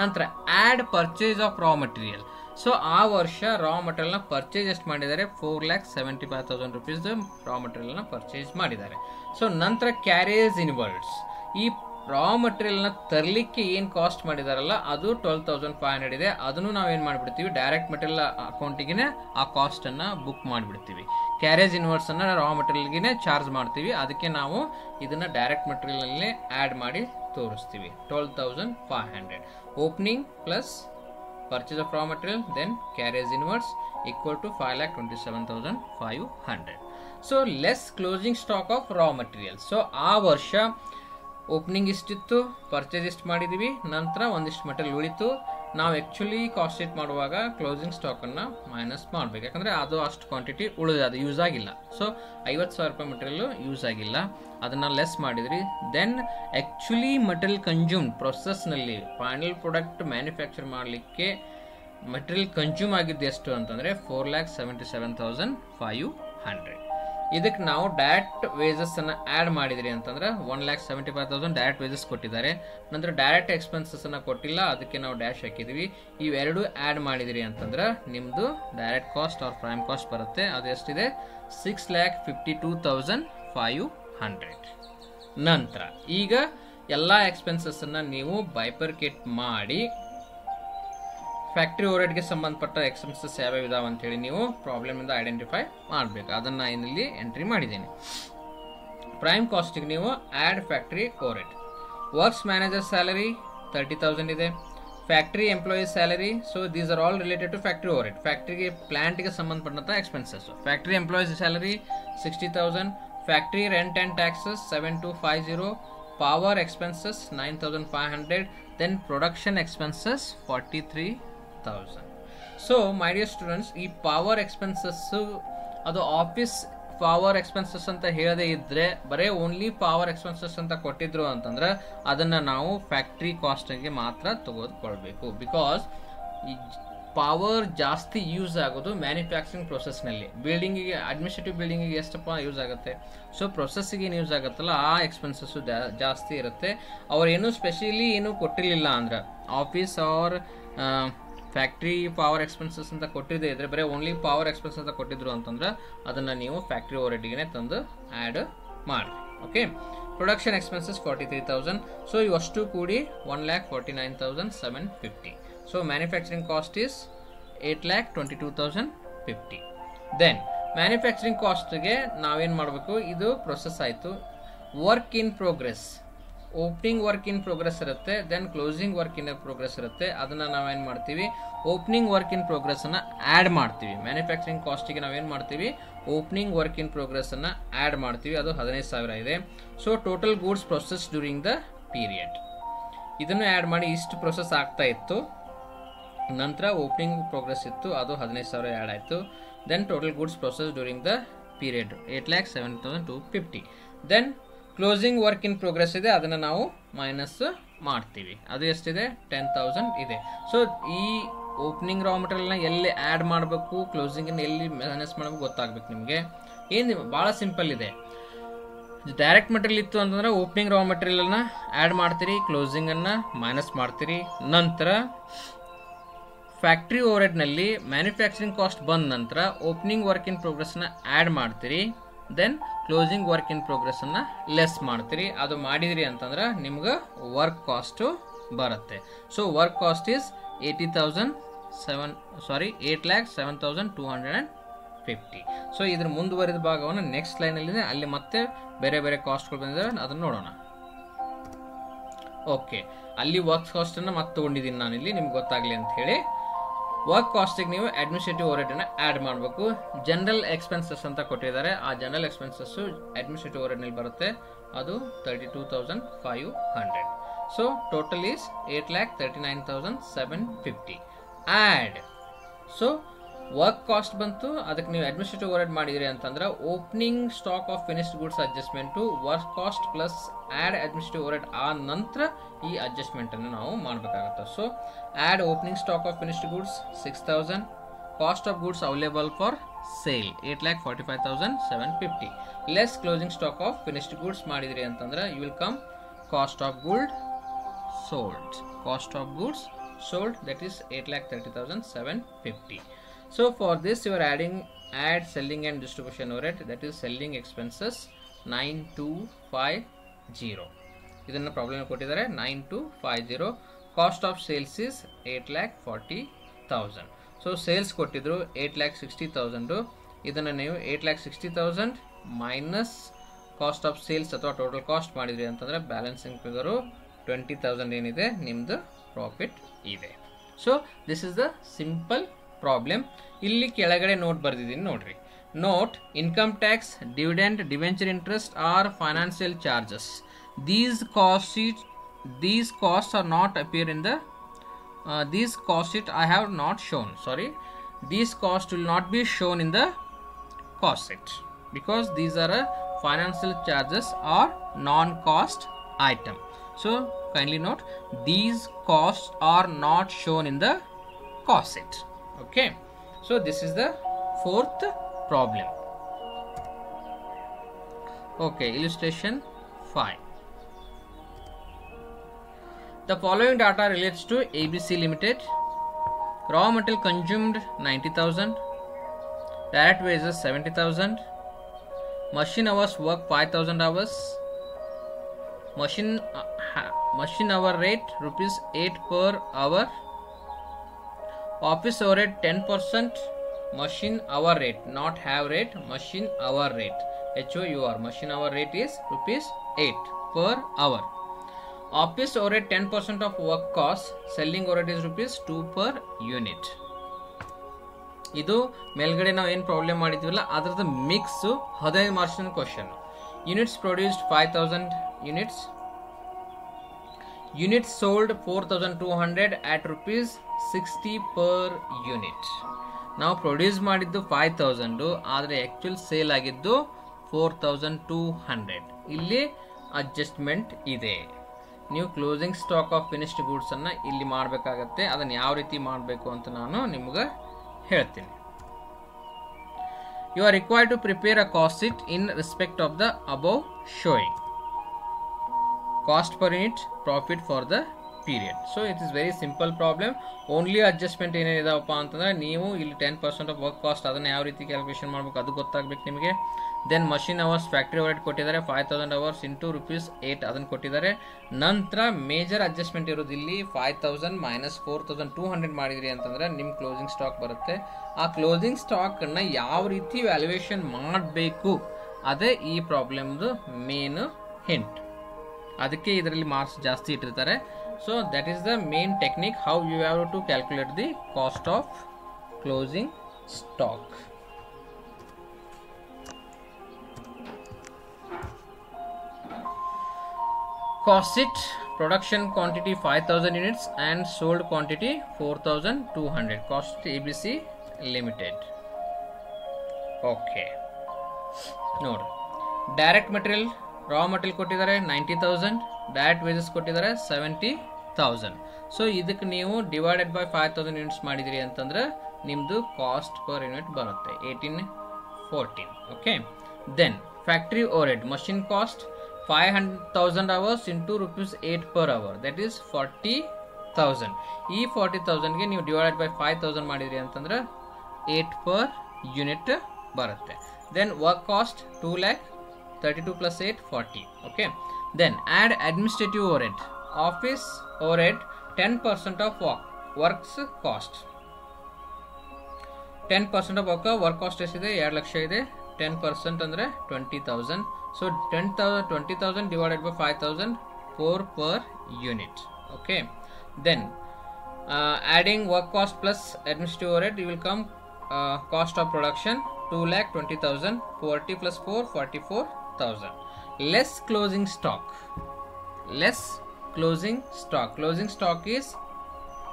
ನಂತರ add purchase of raw material so ಆ ವರ್ಷ ರಾ ಮಟೀರಿಯಲ್ನ ಪರ್ಚೇಸ್ ಎಷ್ಟು ಮಾಡಿದ್ದಾರೆ? Four lakh seventy five thousand rupees raw ಮಟೀರಿಯಲ್ನ purchase ಮಾಡಿದ್ದಾರೆ. ಸೊ ನಂತರ ಕ್ಯಾರೇಜ್ ಇನ್ವರ್ಡ್ಸ್ ಈ ರಾ ಮಟೀರಿಯಲ್ನ ತರಲಿಕ್ಕೆ ಏನು ಕಾಸ್ಟ್ ಮಾಡಿದಾರಲ್ಲ, ಅದು ಟ್ವೆಲ್ ತೌಸಂಡ್ ಫೈವ್ ಹಂಡ್ರೆಡ್ ಇದೆ. ಅದನ್ನು ನಾವೇನು ಮಾಡಿಬಿಡ್ತೀವಿ? ಡೈರೆಕ್ಟ್ ಮಟೀರಿಯಲ್ ಅಕೌಂಟಿಗೆ ಆ ಕಾಸ್ಟನ್ನು ಬುಕ್ ಮಾಡಿಬಿಡ್ತೀವಿ. ಕ್ಯಾರೇಜ್ ಇನ್ವರ್ಸನ್ನು ರಾ ಮಟೀರಿಯಲ್ಗೆ ಚಾರ್ಜ್ ಮಾಡ್ತೀವಿ. ಅದಕ್ಕೆ ನಾವು ಇದನ್ನು ಡೈರೆಕ್ಟ್ ಮಟೀರಿಯಲ್ನಲ್ಲಿ ಆ್ಯಡ್ ಮಾಡಿ ತೋರಿಸ್ತೀವಿ. Twelve thousand five hundred opening plus purchase of raw material then carriage inwards equal to five lakh twenty seven thousand five hundred so less closing stock of raw material so ಆ ವರ್ಷ opening ಇಷ್ಟಿತ್ತು purchase ಇಷ್ಟು ಮಾಡಿದ್ದೀವಿ ನಂತರ ಒಂದಿಷ್ಟು material ಉಳಿತು. ನಾವು actually cost sheet ಮಾಡುವಾಗ ಕ್ಲೋಸಿಂಗ್ ಸ್ಟಾಕನ್ನು ಮೈನಸ್ ಮಾಡಬೇಕು. ಯಾಕಂದರೆ ಅದು ಅಷ್ಟು ಕ್ವಾಂಟಿಟಿ ಉಳಿದ, ಅದು ಯೂಸ್ ಆಗಿಲ್ಲ. ಸೊ ಐವತ್ತು ಸಾವಿರ ರೂಪಾಯಿ ಮೆಟೀರಿಯಲ್ ಯೂಸ್ ಆಗಿಲ್ಲ. ಅದನ್ನು ಲೆಸ್ ಮಾಡಿದ್ರಿ. ದೆನ್ ಆ್ಯಕ್ಚುಲಿ ಮೆಟೀರಿಯಲ್ ಕನ್ಸ್ಯೂಮ್ ಪ್ರೊಸೆಸ್ನಲ್ಲಿ ಫೈನಲ್ ಪ್ರಾಡಕ್ಟ್ ಮ್ಯಾನುಫ್ಯಾಕ್ಚರ್ ಮಾಡಲಿಕ್ಕೆ ಮೆಟೀರಿಯಲ್ ಕನ್ಸ್ಯೂಮ್ ಆಗಿದ್ದು ಎಷ್ಟು ಅಂತಂದರೆ four lakh seventy seven thousand five hundred ಇದಕ್ಕೆ ನಾವು ಡೈರೆಕ್ಟ್ ವೇಜಸ್ ಅನ್ನ ಆ್ಯಡ್ ಮಾಡಿದ್ರಿ ಅಂತಂದ್ರೆ one lakh seventy five thousand direct wages ಕೊಟ್ಟಿದ್ದಾರೆ. ನಂತರ ಡೈರೆಕ್ಟ್ ಎಕ್ಸ್ಪೆನ್ಸಸ್ ಅನ್ನ ಕೊಟ್ಟಿಲ್ಲ, ಅದಕ್ಕೆ ನಾವು ಡ್ಯಾಶ್ ಹಾಕಿದ್ವಿ. ಇವೆರಡು ಆ್ಯಡ್ ಮಾಡಿದಿರಿ ಅಂತಂದ್ರೆ ನಿಮ್ಮದು direct cost or prime cost ಬರುತ್ತೆ. ಅದು ಎಷ್ಟಿದೆ? Six lakh fifty two thousand five hundred ನಂತರ ಈಗ ಎಲ್ಲ ಎಕ್ಸ್ಪೆನ್ಸಸ್ಸನ್ನು ನೀವು ಬೈಪರ್ಕೇಟ್ ಮಾಡಿ ಫ್ಯಾಕ್ಟ್ರಿ ಓವರ್ಹೆಡ್ಗೆ ಸಂಬಂಧಪಟ್ಟ ಎಕ್ಸ್ಪೆನ್ಸಸ್ ಯಾವ್ಯಾವ ಇದಾವೆ ಅಂತೇಳಿ ನೀವು ಪ್ರಾಬ್ಲಮಿಂದ ಐಡೆಂಟಿಫೈ ಮಾಡಬೇಕು. ಅದನ್ನು ಇಲ್ಲಿ ಎಂಟ್ರಿ ಮಾಡಿದ್ದೀನಿ. ಪ್ರೈಮ್ ಕಾಸ್ಟಿಗೆ ನೀವು add factory overhead works manager salary thirty thousand ಇದೆ. Factory employees salary so these are all related to factory overhead ಫ್ಯಾಕ್ಟ್ರಿಗೆ ಪ್ಲಾಂಟ್ಗೆ ಸಂಬಂಧಪಟ್ಟಂಥ expenses factory employees salary sixty thousand factory rent and taxes seven two five zero power expenses nine thousand five hundred then production expenses forty three thousand so my dear students ಈ power expenses ಅದು office power expenses ಅಂತ ಹೇಳದೇ ಇದ್ದರೆ ಬರೀ only power expenses ಅಂತ ಕೊಟ್ಟಿದ್ರು ಅಂತಂದ್ರೆ, ಅದನ್ನು ನಾವು ಫ್ಯಾಕ್ಟ್ರಿ ಕಾಸ್ಟಿಗೆ ಮಾತ್ರ ತೆಗೆದುಕೊಳ್ಬೇಕು ಬಿಕಾಸ್ ಈ ಪವರ್ ಜಾಸ್ತಿ ಯೂಸ್ ಆಗೋದು ಮ್ಯಾನುಫ್ಯಾಕ್ಚರಿಂಗ್ ಪ್ರೊಸೆಸ್ನಲ್ಲಿ ಬಿಲ್ಡಿಂಗಿಗೆ ಅಡ್ಮಿನಿಸ್ಟ್ರೇಟಿವ್ ಬಿಲ್ಡಿಂಗಿಗೆ ಎಷ್ಟಪ್ಪ ಯೂಸ್ ಆಗುತ್ತೆ? ಸೊ ಪ್ರೊಸೆಸ್ಸಿಗೆ ಏನು ಯೂಸ್ ಆಗುತ್ತಲ್ಲ, ಆ ಎಕ್ಸ್ಪೆನ್ಸಸ್ಸು ಜಾಸ್ತಿ ಇರುತ್ತೆ. ಅವ್ರು ಏನೂ ಸ್ಪೆಷಲಿ ಏನು ಕೊಟ್ಟಿರಲಿಲ್ಲ ಅಂದ್ರೆ ಆಫೀಸ್ ಅವ್ರ ಫ್ಯಾಕ್ಟ್ರಿ ಪವರ್ ಎಕ್ಸ್ಪೆನ್ಸಸ್ ಅಂತ ಕೊಟ್ಟಿದ್ದೇ, ಇದ್ರೆ ಬರೀ ಓನ್ಲಿ ಪವರ್ ಎಕ್ಸ್ಪೆನ್ಸ್ ಅಂತ ಕೊಟ್ಟಿದ್ರು ಅಂತಂದ್ರೆ ಅದನ್ನು ನೀವು ಫ್ಯಾಕ್ಟ್ರಿ ಓವರ್ಹೆಡ್ಗೆ ತಂದು ಆ್ಯಡ್ ಮಾಡಿ okay production expenses forty three thousand so ಇವಷ್ಟು ಕೂಡಿ one lakh forty nine thousand seven fifty so manufacturing cost is eight lakh twenty two thousand fifty then manufacturing ಕಾಸ್ಟ್ಗೆ ನಾವೇನು ಮಾಡಬೇಕು? ಇದು ಪ್ರೊಸೆಸ್ ಆಯಿತು. Work in progress opening work in progress ಇರುತ್ತೆ then closing work in progress ಇರುತ್ತೆ. ಅದನ್ನ ನಾವೇನು ಮಾಡ್ತೀವಿ? Opening work in progress ಅನ್ನ ಆ್ಯಡ್ ಮಾಡ್ತೀವಿ. ಮ್ಯಾನುಫ್ಯಾಕ್ಚರಿಂಗ್ ಕಾಸ್ಟಿಗೆ ನಾವೇನು ಮಾಡ್ತೀವಿ? ಓಪನಿಂಗ್ ವರ್ಕ್ ಇನ್ ಪ್ರೋಗ್ರೆಸ್ ಅನ್ನ ಆ್ಯಡ್ ಮಾಡ್ತೀವಿ. ಅದು ಹದಿನೈದು ಸಾವಿರ ಇದೆ. So total goods process during the period ಇದನ್ನು ಆ್ಯಡ್ ಮಾಡಿ ಇಷ್ಟು ಪ್ರೊಸೆಸ್ ಆಗ್ತಾ ಇತ್ತು. ನಂತರ ಓಪನಿಂಗ್ ಪ್ರೋಗ್ರೆಸ್ ಇತ್ತು. ಅದು ಹದಿನೈದು ಸಾವಿರ ಆ್ಯಡ್ ಆಯಿತು. Then total goods process during the period eight lakh seven thousand two fifty then closing work in progress ಇದೆ, ಅದನ್ನು ನಾವು ಮೈನಸ್ ಮಾಡ್ತೀವಿ. ಅದು ಎಷ್ಟಿದೆ? ಟೆನ್ ತೌಸಂಡ್ ಇದೆ. ಸೊ ಈ ಓಪನಿಂಗ್ ರಾ ಮೆಟೀರಿಯಲ್ನ ಎಲ್ಲಿ ಆ್ಯಡ್ ಮಾಡಬೇಕು ಕ್ಲೋಸಿಂಗನ್ನು ಎಲ್ಲಿ ಮೈನಸ್ ಮಾಡಬೇಕು ಗೊತ್ತಾಗಬೇಕು ನಿಮಗೆ. ಏನು ಭಾಳ ಸಿಂಪಲ್ ಇದೆ. ಡೈರೆಕ್ಟ್ ಮೆಟೀರಿಯಲ್ ಇತ್ತು ಅಂತಂದ್ರೆ ಓಪನಿಂಗ್ ರಾ ಮೆಟೀರಿಯಲ್ನ ಆ್ಯಡ್ ಮಾಡ್ತೀರಿ ಕ್ಲೋಸಿಂಗನ್ನು ಮೈನಸ್ ಮಾಡ್ತೀರಿ. ನಂತರ ಫ್ಯಾಕ್ಟ್ರಿ ಓವರ್ಹೆಡ್ನಲ್ಲಿ ಮ್ಯಾನುಫ್ಯಾಕ್ಚರಿಂಗ್ ಕಾಸ್ಟ್ ಬಂದ ನಂತರ ಓಪನಿಂಗ್ ವರ್ಕ್ ಇನ್ ಪ್ರೋಗ್ರೆಸ್ನ ಆ್ಯಡ್ ಮಾಡ್ತೀರಿ. ದೆನ್ ಕ್ಲೋಸಿಂಗ್ ವರ್ಕ್ ಇನ್ ಪ್ರೋಗ್ರೆಸ್ಸನ್ನು ಲೆಸ್ ಮಾಡ್ತೀರಿ. ಅದು ಮಾಡಿದಿರಿ ಅಂತಂದ್ರೆ ನಿಮ್ಗೆ ವರ್ಕ್ ಕಾಸ್ಟು ಬರುತ್ತೆ. So work cost is eighty thousand seven sorry eight lakh seven thousand two hundred and fifty so ಇದ್ರ ಮುಂದುವರಿದ ಭಾಗವನ್ನು ನೆಕ್ಸ್ಟ್ ಲೈನಲ್ಲಿದೆ ಅಲ್ಲಿ ಮತ್ತೆ ಬೇರೆ ಬೇರೆ ಕಾಸ್ಟ್ಗಳು ಬಂದಿದ್ದಾವೆ ಅದನ್ನು ನೋಡೋಣ. ಓಕೆ ಅಲ್ಲಿ ವರ್ಕ್ ಕಾಸ್ಟನ್ನು ಮತ್ತೆ ತೊಗೊಂಡಿದ್ದೀನಿ ನಾನು ಇಲ್ಲಿ ನಿಮ್ಗೆ ಗೊತ್ತಾಗಲಿ ಅಂತ ಹೇಳಿ. ವರ್ಕ್ ಕಾಸ್ಟಿಗೆ ನೀವು ಅಡ್ಮಿನಿಸ್ಟ್ರೇಟಿವ್ ಓವರ್ಹೆಡ್ನ ಆ್ಯಡ್ ಮಾಡಬೇಕು. ಜನರಲ್ ಎಕ್ಸ್ಪೆನ್ಸಸ್ ಅಂತ ಕೊಟ್ಟಿದ್ದಾರೆ. ಆ ಜನರಲ್ ಎಕ್ಸ್ಪೆನ್ಸಸ್ಸು ಅಡ್ಮಿನಿಸ್ಟ್ರೇಟಿವ್ ಓವರ್ಹೆಡ್ನಲ್ಲಿ ಬರುತ್ತೆ. ಅದು thirty two thousand five hundred so total is eight lakh thirty nine thousand seven fifty add so work cost ಬಂತು, ಅದಕ್ಕೆ ನೀವು ಅಡ್ಮಿನಿಸ್ಟ್ರೇಟಿವ್ ಓವರ್ಹೆಡ್ ಮಾಡಿದ್ರಿ ಅಂತಂದ್ರೆ opening stock of finished goods adjustment work cost plus add administrative overhead ಆ ನಂತರ ಈ ಅಡ್ಜಸ್ಟ್ಮೆಂಟನ್ನು ನಾವು ಮಾಡಬೇಕಾಗುತ್ತೆ. So add opening stock of finished goods six thousand cost of goods available for sale eight lakh forty five thousand seven fifty less closing stock of finished goods ಮಾಡಿದ್ರಿ ಅಂತಂದ್ರೆ you will come cost of good sold cost of goods sold, that is 8 lakh 30750 so, for this, you are adding, add selling and distribution overhead that is selling expenses 9250 ಇದನ್ನು problem ಕೊಟ್ಟಿದ್ದಾರೆ. Nine two five zero cost of sales is eight lakh forty thousand so sales ಕೊಟ್ಟಿದ್ರು eight lakh sixty thousand ಇದನ್ನು ನೀವು eight lakh sixty thousand minus cost of sales ಅಥವಾ total cost ಮಾಡಿದ್ರಿ ಅಂತಂದರೆ balancing figure twenty thousand ಏನಿದೆ ನಿಮ್ಮದು profit ಇದೆ. So this is the simple problem ಇಲ್ಲಿ ಕೆಳಗಡೆ ನೋಟ್ ಬರೆದಿದ್ದೀನಿ ನೋಡ್ರಿ note income tax dividend debenture interest or financial charges these cost sheet these costs are not appear in the uh, these cost sheet i have not shown sorry these costs will not be shown in the cost sheet because these are a financial charges or non-cost item so kindly note these costs are not shown in the cost sheet okay. So this is the fourth problem. Okay illustration 5 the following data relates to ABC Limited. Raw material consumed 90,000, direct wages 70,000, machine hours work 5,000 hours, machine uh, machine hour rate rupees 8 per hour, office rate 10%, machine hour rate not have rate, machine hour rate. H O U R machine hour rate is rupees 8 per hour. Office overhead ten percent of work cost selling overhead is rupees two per unit ಇದು ಮೇಲ್ಗಡೆ ನಾವು ಏನು problem ಮಾಡಿದ್ವಲ್ಲ ಅದರದ್ದು mix ಹದಿನೈದು ಮಾರ್ಕ್ಸಿನ question units produced five thousand units unit sold four thousand rupees hundred per unit ನಾವು produce ಮಾಡಿದ್ದು five thousand ಆದರೆ ಆ್ಯಕ್ಚುಲ್ ಸೇಲ್ ಆಗಿದ್ದು ಫೋರ್ ತೌಸಂಡ್ ಟೂ ಹಂಡ್ರೆಡ್ ಇಲ್ಲಿ ಅಡ್ಜಸ್ಟ್ಮೆಂಟ್ ಇದೆ. ನೀವು ಕ್ಲೋಸಿಂಗ್ ಸ್ಟಾಕ್ ಆಫ್ ಫಿನಿಶ್ಡ್ ಗೂಡ್ಸನ್ನು ಇಲ್ಲಿ ಮಾಡಬೇಕಾಗತ್ತೆ. ಅದನ್ನು ಯಾವ ರೀತಿ ಮಾಡಬೇಕು ಅಂತ ನಾನು ನಿಮ್ಗೆ ಹೇಳ್ತೀನಿ. You are required to prepare a cost it in respect of the above showing cost per unit profit for the period so it is very simple problem only adjustment ಏನೇನಿದಾವಪ್ಪ ಅಂತಂದರೆ, ನೀವು ಇಲ್ಲಿ ten percent of work cost ಅದನ್ನು ಯಾವ ರೀತಿ calculation ಮಾಡಬೇಕು ಅದು ಗೊತ್ತಾಗಬೇಕು ನಿಮಗೆ. Then machine hours factory over rate ಕೊಟ್ಟಿದ್ದಾರೆ five thousand hours into rupees eight ಅದನ್ನು ಕೊಟ್ಟಿದ್ದಾರೆ. ನಂತರ ಮೇಜರ್ ಅಡ್ಜಸ್ಟ್ಮೆಂಟ್ ಇರೋದು ಇಲ್ಲಿ five thousand minus four thousand two hundred ಮಾಡಿದ್ರಿ ಅಂತಂದರೆ ನಿಮ್ಮ ಕ್ಲೋಸಿಂಗ್ ಸ್ಟಾಕ್ ಬರುತ್ತೆ. ಆ ಕ್ಲೋಸಿಂಗ್ ಸ್ಟಾಕನ್ನು ಯಾವ ರೀತಿ ವ್ಯಾಲ್ಯೂಯೇಷನ್ ಮಾಡಬೇಕು? ಅದೇ ಈ ಪ್ರಾಬ್ಲಮ್ದು ಮೇನ್ ಹಿಂಟ್ ಅದಕ್ಕೆ ಇದರಲ್ಲಿ ಮಾರ್ಕ್ಸ್ ಜಾಸ್ತಿ ಇಟ್ಟಿರ್ತಾರೆ. So that is the main technique how you have to calculate the cost of closing stock cost it production quantity 5000 units and sold quantity 4200 cost abc limited. Okay. ನೋಡಿ direct material raw material ಕೊಟ್ಟಿದ್ದಾರೆ ninety thousand direct wages ಕೊಟ್ಟಿದ್ದಾರೆ seventy thousand so ಇದಕ್ಕೆ ನೀವು divided by five thousand units ಮಾಡಿದಿರಿ ಅಂತಂದ್ರೆ ನಿಮ್ಮದು cost per unit ಬರುತ್ತೆ eighteen fourteen okay then factory overhead machine cost five hundred thousand hours into rupees eight per hour that is forty thousand ಈ forty ತೌಸಂಡ್ಗೆ ನೀವು divided by five thousand ಮಾಡಿದ್ರಿ ಅಂತಂದ್ರೆ eight per unit ಬರುತ್ತೆ. Then work cost two lakh 32 plus 8 40 okay then add administrative overhead office overhead 10% of work works cost 10% of work work cost ಎಷ್ಟಿದೆ ಎರಡು ಲಕ್ಷ ಇದೆ 10% andre 20000 so 10000 20000 divided by 5000 4 per unit okay then uh, adding work cost plus administrative overhead you will come uh, cost of production 2 lakh 20000 40 plus 4 44 thousand less closing stock less closing stock closing stock is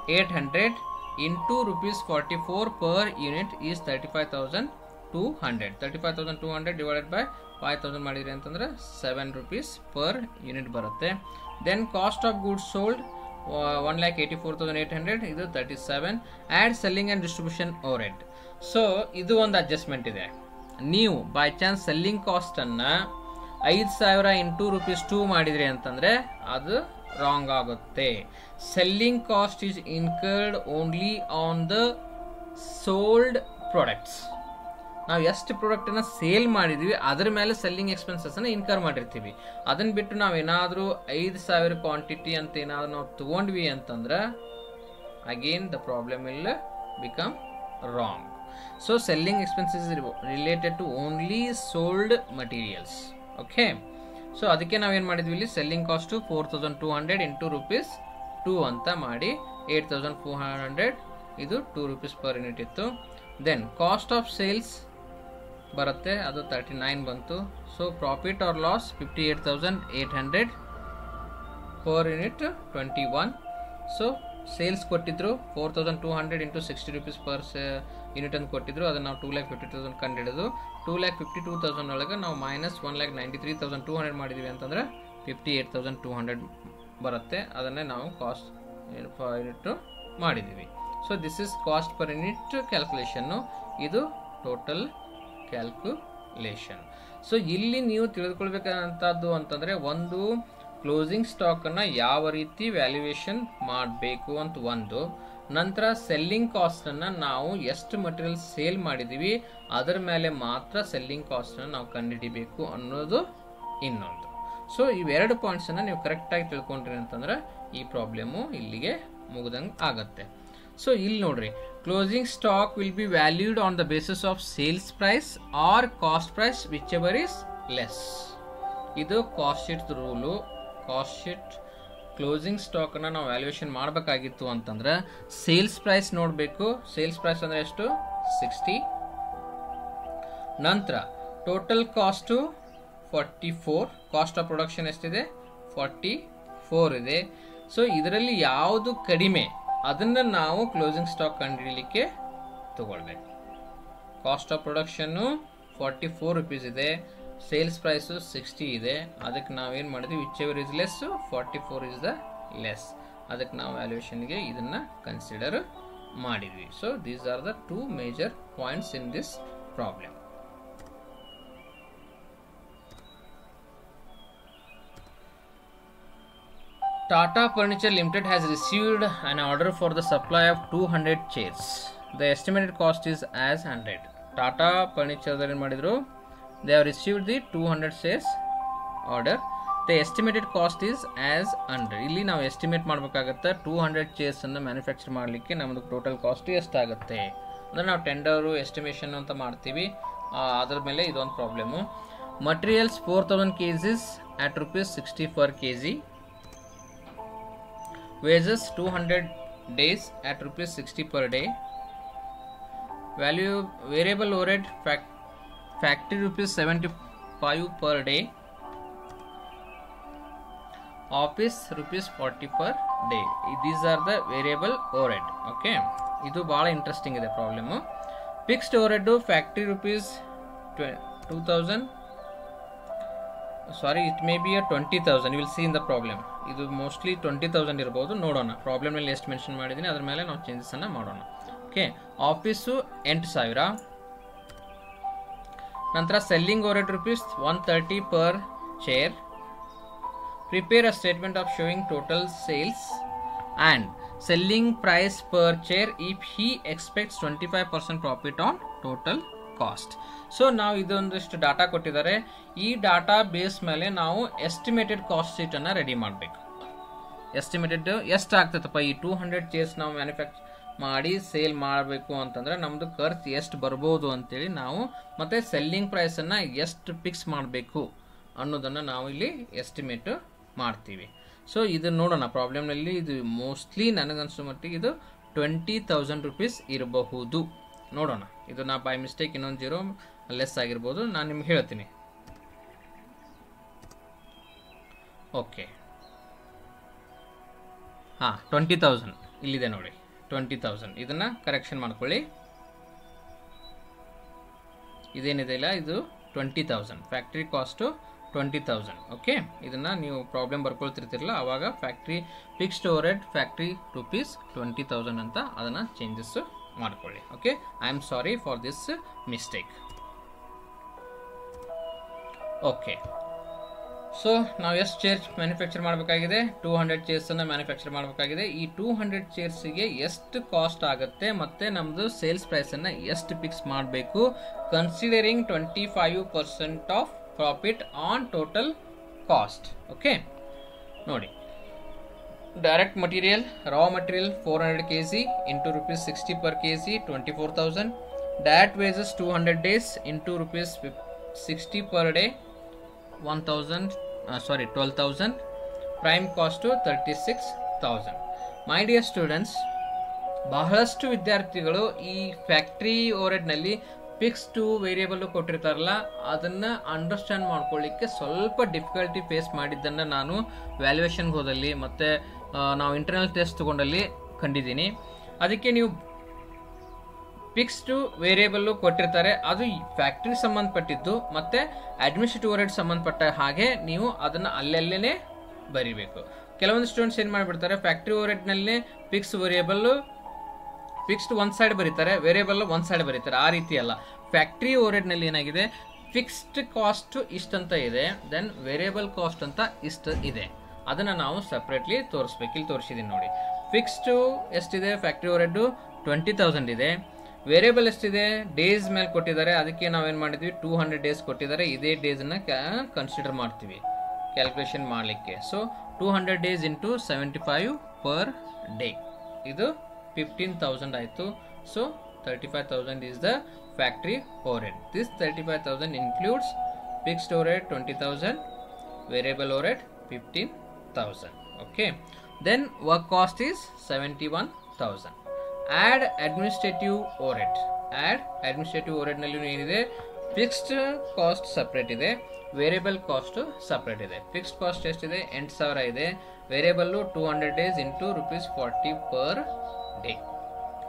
800 into rupees 44 per unit is 35,200 35,200 divided by 5,000 7 rupees per unit barate. then cost of goods sold uh, 184,800 37 add selling and distribution overhead so this is one adjustment there ನೀವು by chance selling ಕಾಸ್ಟನ್ನು ಐದು ಸಾವಿರ into rupees two ಮಾಡಿದ್ರಿ ಅಂತಂದರೆ ಅದು wrong ಆಗುತ್ತೆ. Selling cost is incurred only on the sold products ನಾವು ಎಷ್ಟು ಪ್ರಾಡಕ್ಟನ್ನು ಸೇಲ್ ಮಾಡಿದ್ವಿ, ಅದ್ರ ಮೇಲೆ ಸೆಲ್ಲಿಂಗ್ ಎಕ್ಸ್ಪೆನ್ಸಸ್ನ ಇನ್ಕರ್ ಮಾಡಿರ್ತೀವಿ. ಅದನ್ನು ಬಿಟ್ಟು ನಾವು ಏನಾದರೂ ಐದು ಸಾವಿರ ಕ್ವಾಂಟಿಟಿ ಅಂತ ಏನಾದರೂ ನಾವು ತೊಗೊಂಡ್ವಿ ಅಂತಂದ್ರೆ again the problem will become wrong so selling expenses related to only sold materials. Okay so ಅದಕ್ಕೆ ನಾವೇನು ಮಾಡಿದ್ವಿ ಇಲ್ಲಿ? Selling cost four thousand two hundred into rupees two ಅಂತ ಮಾಡಿ ಏಯ್ಟ್ ತೌಸಂಡ್ ಫೋರ್ ಹಂಡ್ರೆಡ್ ಇದು ಟೂ ರುಪೀಸ್ ಪರ್ ಯೂನಿಟ್ ಇತ್ತು. Then cost of sales ಬರುತ್ತೆ. ಅದು ತರ್ಟಿ ನೈನ್ ಬಂತು. So profit or loss fifty eight thousand eight hundred per unit twenty one so sales ಕೊಟ್ಟಿದ್ರು four thousand two hundred into sixty rupees per unit ಅಂತ ಕೊಟ್ಟಿದ್ರು, ಅದನ್ನು ನಾವು two lakh fifty thousand ಕಂಡು ಹಿಡಿದು two lakh fifty two thousand ಒಳಗೆ ನಾವು minus one lakh ninety three thousand two hundred ಮಾಡಿದ್ವಿ ಅಂತಂದ್ರೆ fifty eight thousand two hundred ಬರುತ್ತೆ. ಅದನ್ನೇ ನಾವು ಕಾಸ್ಟ್ ಯೂನಿಟ್ ಮಾಡಿದ್ದೀವಿ so this is cost per unit calculation ಇದು ಟೋಟಲ್ ಕ್ಯಾಲ್ಕುಲೇಷನ್ ಸೊ ಇಲ್ಲಿ ನೀವು ತಿಳಿದುಕೊಳ್ಬೇಕಾದಂಥದ್ದು ಅಂತಂದರೆ ಒಂದು ಕ್ಲೋಸಿಂಗ್ ಸ್ಟಾಕನ್ನು ಯಾವ ರೀತಿ ವ್ಯಾಲ್ಯೂಯೇಷನ್ ಮಾಡಬೇಕು ಅಂತ ಒಂದು. ನಂತರ ಸೆಲ್ಲಿಂಗ್ ಕಾಸ್ಟನ್ನು ನಾವು ಎಷ್ಟು ಮಟೀರಿಯಲ್ ಸೇಲ್ ಮಾಡಿದ್ದೀವಿ ಅದರ ಮೇಲೆ ಮಾತ್ರ ಸೆಲ್ಲಿಂಗ್ ಕಾಸ್ಟನ್ನು ನಾವು ಕಂಡುಹಿಡಿಬೇಕು ಅನ್ನೋದು ಇನ್ನೊಂದು. ಸೊ ಇವೆರಡು ಪಾಯಿಂಟ್ಸನ್ನು ನೀವು ಕರೆಕ್ಟಾಗಿ ತಿಳ್ಕೊಂಡ್ರಿ ಅಂತಂದ್ರೆ ಈ ಪ್ರಾಬ್ಲಮ್ಮು ಇಲ್ಲಿಗೆ ಮುಗ್ದಂಗೆ ಆಗತ್ತೆ. ಸೊ ಇಲ್ಲಿ ನೋಡ್ರಿ closing stock will be valued on the basis of sales price or cost price whichever is less ಇದು cost sheet rule cost sheet closing ಸ್ಟಾಕನ್ನು ನಾವು ವ್ಯಾಲ್ಯೂಯೇಷನ್ ಮಾಡಬೇಕಾಗಿತ್ತು ಅಂತಂದ್ರೆ ಸೇಲ್ಸ್ ಪ್ರೈಸ್ ನೋಡಬೇಕು. ಸೇಲ್ಸ್ ಪ್ರೈಸ್ ಅಂದರೆ ಎಷ್ಟು? ಸಿಕ್ಸ್ಟಿ ನಂತರ total cost forty four cost of production ಎಷ್ಟಿದೆ? Forty four ಇದೆ. ಸೊ ಇದರಲ್ಲಿ ಯಾವುದು ಕಡಿಮೆ, ಅದನ್ನು ನಾವು ಕ್ಲೋಸಿಂಗ್ ಸ್ಟಾಕ್ ಕಂಡುಹಿಡಲಿಕ್ಕೆ ತಗೊಳ್ಬೇಕು. Cost of production forty four rupees ಇದೆ. ಸೇಲ್ಸ್ ಪ್ರೈಸು ಸಿಕ್ಸ್ಟಿ ಇದೆ. ಅದಕ್ಕೆ ನಾವೇನು ಮಾಡಿದ್ವಿ? Whichever is less forty four is the less ಅದಕ್ಕೆ ನಾವು ವ್ಯಾಲ್ಯೂಯೇಷನ್ಗೆ ಇದನ್ನು ಕನ್ಸಿಡರ್ ಮಾಡಿದ್ವಿ. So these are the two major points in this problem Tata Furniture Limited has received an order for the supply of 200 chairs. The estimated cost is as 100. Tata Furniture ಏನು ಮಾಡಿದ್ರು? They have the two hundred chairs order the estimated cost is as hundred ಇಲ್ಲಿ ನಾವು estimate ಮಾಡಬೇಕಾಗತ್ತೆ. Two hundred ಚೇರ್ಸನ್ನು manufacture ಮಾಡಲಿಕ್ಕೆ ನಮ್ಮದು total cost ಎಷ್ಟಾಗುತ್ತೆ. ಅಂದರೆ ನಾವು ಟೆಂಡರು ಎಸ್ಟಿಮೇಷನ್ ಅಂತ ಮಾಡ್ತೀವಿ. ಅದರ ಮೇಲೆ ಇದೊಂದು problem materials four thousand K Gs at rupees sixty per K G wages 200 days at rupees 60 per day. Value, variable overhead fac- factory rupees 75 per day. Office rupees 40 per day. These are the variable overhead, okay? ಇದು ಭಾಳ interesting ಇದೆ problem fixed overhead factory rupees ಟ್ವೆ two thousand sorry it may be a twenty thousand will see in the problem ಇದು mostly twenty thousand ಇರ್ಬೋದು. ನೋಡೋಣ. ಪ್ರಾಬ್ಲಮ್ನಲ್ಲಿ ಎಷ್ಟು mention ಮಾಡಿದ್ದೀನಿ, ಅದ್ರ ಮೇಲೆ ನಾವು ಚೇಂಜಸನ್ನು ಮಾಡೋಣ. ಓಕೆ ಆಫೀಸು ಎಂಟು ಸಾವಿರ. ನಂತರ selling over rupees one thirty per chair prepare a statement of showing total sales and selling price per chair if he expects twenty five percent profit on total cost so ನಾವು ಇದೊಂದಿಷ್ಟು data ಕೊಟ್ಟಿದ್ದಾರೆ. ಈ data base ಮೇಲೆ ನಾವು estimated cost ಶೀಟನ್ನು ready ಮಾಡಬೇಕು. Estimated ಎಷ್ಟು ಆಗ್ತೈತಪ್ಪ ಈ ಟೂ ಹಂಡ್ರೆಡ್ ಚೇರ್ಸ್ ನಾವು ಮ್ಯಾನುಫ್ಯಾಕ್ಚರ್ ಮಾಡಿ ಸೇಲ್ ಮಾಡಬೇಕು ಅಂತಂದ್ರೆ ನಮ್ಮದು ಖರ್ಚು ಎಷ್ಟು ಬರ್ಬೋದು ಅಂತೇಳಿ ನಾವು ಮತ್ತೆ ಸೆಲ್ಲಿಂಗ್ ಪ್ರೈಸನ್ನು ಎಷ್ಟು ಫಿಕ್ಸ್ ಮಾಡಬೇಕು ಅನ್ನೋದನ್ನು ನಾವು ಇಲ್ಲಿ ಎಸ್ಟಿಮೇಟ್ ಮಾಡ್ತೀವಿ. ಸೊ ಇದು ನೋಡೋಣ ಪ್ರಾಬ್ಲಮ್ನಲ್ಲಿ ಇದು ಮೋಸ್ಟ್ಲಿ ನನಗನ್ಸೋ ಮಟ್ಟಿಗೆ ಇದು ಟ್ವೆಂಟಿ ತೌಸಂಡ್ ರುಪೀಸ್ ಇರಬಹುದು. ನೋಡೋಣ, ಇದು ನಾ ಬೈ ಮಿಸ್ಟೇಕ್ ಇನ್ನೊಂದು ಜೀರೋ ಲೆಸ್ ಆಗಿರ್ಬೋದು, ನಾನು ನಿಮ್ಗೆ ಹೇಳ್ತೀನಿ. ಓಕೆ ಹಾಂ ಟ್ವೆಂಟಿ ತೌಸಂಡ್ ಇಲ್ಲಿದೆ ನೋಡಿ. ಟ್ವೆಂಟಿ ತೌಸಂಡ್ ಇದನ್ನು ಕರೆಕ್ಷನ್ ಮಾಡ್ಕೊಳ್ಳಿ. ಇದೇನಿದೆ ಇಲ್ಲ? ಇದು twenty thousand factory cost twenty thousand okay ಇದನ್ನು ನೀವು ಪ್ರಾಬ್ಲಮ್ ಬರ್ಕೊಳ್ತಿರ್ತಿರಲ್ಲ ಆವಾಗ factory fixed over factory rupees twenty thousand ಅಂತ ಅದನ್ನು ಚೇಂಜಸ್ ಮಾಡ್ಕೊಳ್ಳಿ. Okay I am sorry for this mistake okay so ನಾವು ಎಷ್ಟು ಚೇರ್ಸ್ ಮ್ಯಾನುಫ್ಯಾಕ್ಚರ್ ಮಾಡಬೇಕಾಗಿದೆ? ಟೂ ಹಂಡ್ರೆಡ್ ಚೇರ್ಸನ್ನು ಮ್ಯಾನುಫ್ಯಾಕ್ಚರ್ ಮಾಡಬೇಕಾಗಿದೆ. ಈ ಟೂ ಹಂಡ್ರೆಡ್ ಚೇರ್ಸಿಗೆ ಎಷ್ಟು ಕಾಸ್ಟ್ ಆಗುತ್ತೆ ಮತ್ತು ನಮ್ಮದು ಸೇಲ್ಸ್ ಪ್ರೈಸನ್ನು ಎಷ್ಟು ಫಿಕ್ಸ್ ಮಾಡಬೇಕು? Considering twenty five percent of profit on total cost okay ನೋಡಿ. Direct material raw material four hundred K G into rupees sixty per K G twenty four thousand direct wages two hundred days into rupees sixty per day one thousand sorry twelve thousand prime cost thirty six thousand my dear students ಬಹಳಷ್ಟು ವಿದ್ಯಾರ್ಥಿಗಳು ಈ factory ಓವರ್ಹೆಡ್ನಲ್ಲಿ ಫಿಕ್ಸ್ಟು variable ಕೊಟ್ಟಿರ್ತಾರಲ್ಲ, ಅದನ್ನು understand ಮಾಡ್ಕೊಳ್ಳಿಕ್ಕೆ ಸ್ವಲ್ಪ difficulty face ಮಾಡಿದ್ದನ್ನು ನಾನು ವ್ಯಾಲ್ಯೂಯೇಷನ್ಗೆ ಹೋದಲ್ಲಿ ಮತ್ತು ನಾವು ಇಂಟರ್ನಲ್ ಟೆಸ್ಟ್ ತೊಗೊಂಡಲ್ಲಿ ಕಂಡಿದ್ದೀನಿ. ಅದಕ್ಕೆ ನೀವು ಫಿಕ್ಸ್ಡು ವೇರಿಯಬಲ್ಲು ಕೊಟ್ಟಿರ್ತಾರೆ. ಅದು ಫ್ಯಾಕ್ಟ್ರಿ ಸಂಬಂಧಪಟ್ಟಿದ್ದು ಮತ್ತು ಅಡ್ಮಿನಿಸ್ಟ್ರೇಟಿವ್ ಓವರ್ಹೆಡ್ ಸಂಬಂಧಪಟ್ಟ ಹಾಗೆ ನೀವು ಅದನ್ನು ಅಲ್ಲಲ್ಲೇ ಬರಿಬೇಕು. ಕೆಲವೊಂದು ಸ್ಟೂಡೆಂಟ್ಸ್ ಏನು ಮಾಡಿಬಿಡ್ತಾರೆ ಫ್ಯಾಕ್ಟ್ರಿ ನಲ್ಲಿ ಫಿಕ್ಸ್ ವೇರಿಯೇಬಲ್ಲು ಫಿಕ್ಸ್ಡ್ ಒಂದು ಸೈಡ್ ಬರೀತಾರೆ ವೇರಿಯಬಲ್ ಒಂದು ಸೈಡ್ ಬರೀತಾರೆ. ಆ ರೀತಿ ಅಲ್ಲ. ಫ್ಯಾಕ್ಟ್ರಿ ನಲ್ಲಿ ಏನಾಗಿದೆ ಫಿಕ್ಸ್ಡ್ ಕಾಸ್ಟ್ ಇಷ್ಟಂತ ಇದೆ ದೆನ್ ವೇರಿಯಬಲ್ ಕಾಸ್ಟ್ ಅಂತ ಇಷ್ಟು ಇದೆ. ಅದನ್ನು ನಾವು ಸಪ್ರೇಟ್ಲಿ ತೋರಿಸ್ಬೇಕು. ಇಲ್ಲಿ ತೋರಿಸಿದ್ದೀನಿ ನೋಡಿ. ಫಿಕ್ಸ್ಡ್ ಎಷ್ಟಿದೆ? ಫ್ಯಾಕ್ಟ್ರಿ ಓವರ್ಹೆಡ್ಡು ಟ್ವೆಂಟಿ ತೌಸಂಡ್ ಇದೆ. ವೇರಿಯಬಲ್ ಎಷ್ಟಿದೆ ಡೇಸ್ ಮೇಲೆ ಕೊಟ್ಟಿದ್ದಾರೆ, ಅದಕ್ಕೆ ನಾವೇನು ಮಾಡಿದ್ವಿ? ಟೂ ಹಂಡ್ರೆಡ್ ಡೇಸ್ ಕೊಟ್ಟಿದ್ದಾರೆ, ಇದೇ ಡೇಸನ್ನು ಕನ್ಸಿಡರ್ ಮಾಡ್ತೀವಿ ಕ್ಯಾಲ್ಕುಲೇಷನ್ ಮಾಡಲಿಕ್ಕೆ. So two hundred days into seventy five per day ಇದು ಫಿಫ್ಟೀನ್ ತೌಸಂಡ್ ಆಯಿತು. So thirty five thousand is the factory overhead this thirty five thousand includes fixed overhead twenty thousand variable overhead fifteen thousand okay then work cost is seventy one thousand add administrative overhead add administrative ಓರೆಟ್ನಲ್ಲಿ ಏನಿದೆ? Fixed cost separate ಇದೆ. Variable cost separate ಇದೆ. Fixed cost ಎಷ್ಟಿದೆ? ಎಂಟು ಸಾವಿರ ಇದೆ. Variable two hundred days into rupees forty per day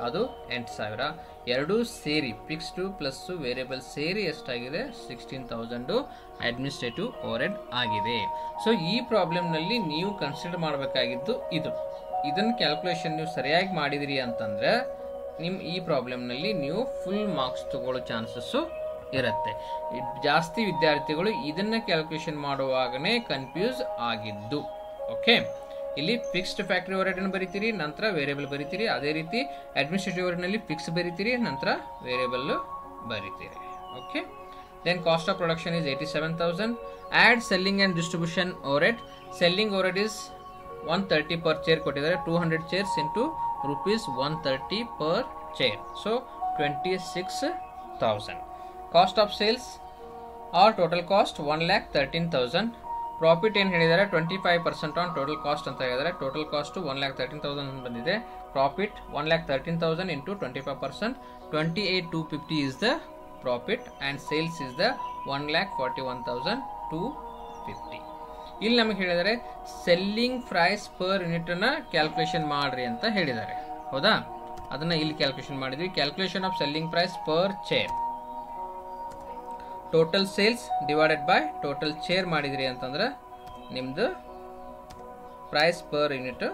ಅದು ಎಂಟು ಸಾವಿರ ಎರಡೂ ಸೇರಿ ಫಿಕ್ಸ್ಡು ಪ್ಲಸ್ಸು ವೇರಿಯಬಲ್ ಸೇರಿ ಎಷ್ಟಾಗಿದೆ? ಸಿಕ್ಸ್ಟೀನ್ ತೌಸಂಡು ಅಡ್ಮಿನಿಸ್ಟ್ರೇಟಿವ್ ಓರೆಡ್ ಆಗಿದೆ. ಸೊ ಈ ಪ್ರಾಬ್ಲಮ್ನಲ್ಲಿ ನೀವು ಕನ್ಸಿಡರ್ ಮಾಡಬೇಕಾಗಿದ್ದು ಇದು. ಇದನ್ನು ಕ್ಯಾಲ್ಕುಲೇಷನ್ ನೀವು ಸರಿಯಾಗಿ ಮಾಡಿದಿರಿ ಅಂತಂದ್ರೆ ನಿಮ್ಮ ಈ ಪ್ರಾಬ್ಲಮ್ನಲ್ಲಿ ನೀವು ಫುಲ್ ಮಾರ್ಕ್ಸ್ ತಗೊಳ್ಳೋ ಚಾನ್ಸಸ್ಸು ಇರುತ್ತೆ. ಜಾಸ್ತಿ ವಿದ್ಯಾರ್ಥಿಗಳು ಇದನ್ನು ಕ್ಯಾಲ್ಕುಲೇಷನ್ ಮಾಡುವಾಗನೇ ಕನ್ಫ್ಯೂಸ್ ಆಗಿದ್ದು. ಓಕೆ ಇಲ್ಲಿ ಫಿಕ್ಸ್ಡ್ ಫ್ಯಾಕ್ಟ್ರಿ ಓವರ್ಹೆಡ್ ಬರಿತೀರಿ, ನಂತರ ವೇರಿಯಬಲ್ ಬರಿತೀರಿ. ಅದೇ ರೀತಿ ಅಡ್ಮಿನಿಸ್ಟ್ರೇಟಿವ್ ಓವರ್ಹೆಡ್ನಲ್ಲಿ ಫಿಕ್ಸ್ ಬರಿತೀರಿ, ನಂತರ variable ಬರಿತೀರಿ. Okay then cost of production is eighty seven thousand add selling and distribution overhead selling overhead is one thirty per chair ಕೊಟ್ಟಿದ್ದಾರೆ two hundred chairs into rupees one thirty per chair so twenty six thousand cost of sales or total cost one lakh thirteen thousand profit ಏನು ಹೇಳಿದ್ದಾರೆ twenty five percent on total cost ಅಂತ ಹೇಳಿದ್ದಾರೆ total cost one lakh thirteen thousand ಬಂದಿದೆ. Profit one lakh thirteen thousand into twenty five percent twenty eight two fifty is the profit and sales is the one lakh forty one thousand two fifty ಇಲ್ಲಿ ನಮಗೆ ಹೇಳಿದರೆ selling price per ಯೂನಿಟನ್ನ calculation ಮಾಡ್ರಿ ಅಂತ ಹೇಳಿದ್ದಾರೆ. ಹೌದಾ? ಅದನ್ನ ಇಲ್ಲಿ ಕ್ಯಾಲ್ಕುಲೇಷನ್ ಮಾಡಿದ್ವಿ. Calculation of selling price per chair total sales divided by total chair ಮಾಡಿದ್ರಿ ಅಂತಂದ್ರೆ ನಿಮ್ದು price per unit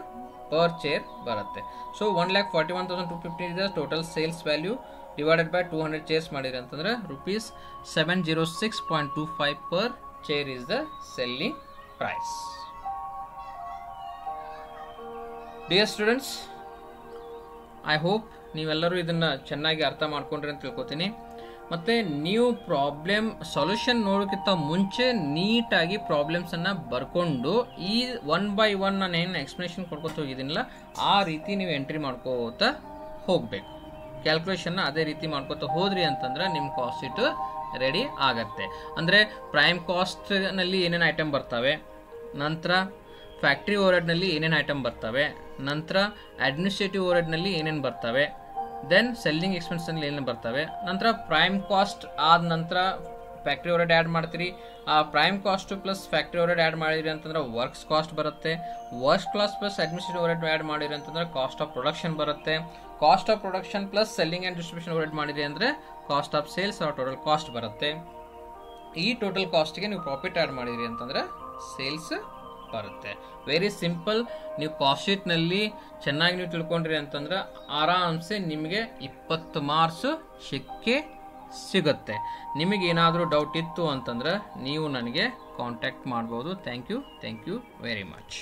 per chair ಬರುತ್ತೆ. So one lakh forty one thousand two fifty ಇದೆ total sales value divided by two hundred chairs ಮಾಡಿದ್ರಿ ಅಂತಂದ್ರೆ rupees seven zero six point two five per chair is the selling price dear students I hope ನೀವೆಲ್ಲರೂ ಇದನ್ನು ಚೆನ್ನಾಗಿ ಅರ್ಥ ಮಾಡ್ಕೊಂಡ್ರಿ ಅಂತ ತಿಳ್ಕೊತೀನಿ. ಮತ್ತು ನೀವು ಪ್ರಾಬ್ಲಮ್ ಸೊಲ್ಯೂಷನ್ ನೋಡೋಕ್ಕಿಂತ ಮುಂಚೆ ನೀಟಾಗಿ ಪ್ರಾಬ್ಲಮ್ಸನ್ನು ಬರ್ಕೊಂಡು ಈ ಒನ್ ಬೈ ಒನ್ ನಾನು ಏನು ಎಕ್ಸ್ಪ್ಲನೇಷನ್ ಕೊಡ್ಕೊತ ಹೋಗಿದ್ದೀನಲ್ಲ, ಆ ರೀತಿ ನೀವು ಎಂಟ್ರಿ ಮಾಡ್ಕೋತಾ ಹೋಗಬೇಕು. ಕ್ಯಾಲ್ಕುಲೇಷನ್ನ ಅದೇ ರೀತಿ ಮಾಡ್ಕೋತ ಹೋದ್ರಿ ಅಂತಂದ್ರೆ ನಿಮ್ಮ ಕಾಸ್ಟ್ ಶೀಟ್ ರೆಡಿ ಆಗತ್ತೆ. ಅಂದರೆ ಪ್ರೈಮ್ ಕಾಸ್ಟ್ನಲ್ಲಿ ಏನೇನು ಐಟಮ್ ಬರ್ತವೆ? ನಂತರ ಫ್ಯಾಕ್ಟ್ರಿ ಓವರ್ಹೆಡ್ನಲ್ಲಿ ಏನೇನು ಐಟಮ್ ಬರ್ತವೆ, ನಂತರ ಅಡ್ಮಿನಿಸ್ಟ್ರೇಟಿವ್ ಓವರ್ಹೆಡ್ನಲ್ಲಿ ಏನೇನು ಬರ್ತವೆ ದೆನ್ ಸೆಲ್ಲಿಂಗ್ ಎಕ್ಸ್ಪೆನ್ಸಲ್ಲಿ ಏನೇನು ಬರ್ತವೆ, ನಂತರ ಪ್ರೈಮ್ ಕಾಸ್ಟ್ ಆದ ನಂತರ ಫ್ಯಾಕ್ಟ್ರಿ ಓವರ್ಹೆಡ್ ಆ್ಯಡ್ ಮಾಡ್ತೀರಿ. ಆ prime cost plus factory overhead add ಮಾಡಿದ್ರಿ ಅಂತಂದ್ರೆ ವರ್ಕ್ಸ್ ಕಾಸ್ಟ್ ಬರುತ್ತೆ works class plus administrative overhead add ಮಾಡಿರಿ ಅಂತಂದ್ರೆ ಕಾಸ್ಟ್ ಆಫ್ ಪ್ರೊಡಕ್ಷನ್ ಬರುತ್ತೆ. Cost of production plus selling and distribution overhead ಮಾಡಿದ್ರಿ ಅಂದರೆ cost of sales or total cost ಬರುತ್ತೆ. ಈ ಟೋಟಲ್ ಕಾಸ್ಟ್ಗೆ ನೀವು ಪ್ರಾಫಿಟ್ ಆ್ಯಡ್ ಮಾಡಿದ್ರಿ ಅಂತಂದ್ರೆ ಸೇಲ್ಸ್ ಬರುತ್ತೆ. ವೆರಿ ಸಿಂಪಲ್ ನೀವು ಕಾಸ್ಟ್ ಶೀಟ್ನಲ್ಲಿ ಚೆನ್ನಾಗಿ ನೀವು ತಿಳ್ಕೊಂಡ್ರಿ ಅಂತಂದ್ರೆ ಆರಾಮ್ಸೆ ನಿಮಗೆ ಇಪ್ಪತ್ತು ಮಾರ್ಕ್ಸು ಸಿಕ್ಕೇ ಸಿಗುತ್ತೆ. ನಿಮಗೆ ಏನಾದರೂ ಡೌಟ್ ಇತ್ತು ಅಂತಂದ್ರೆ ನೀವು ನನಗೆ ಕಾಂಟ್ಯಾಕ್ಟ್ ಮಾಡ್ಬೋದು. Thank you thank you very much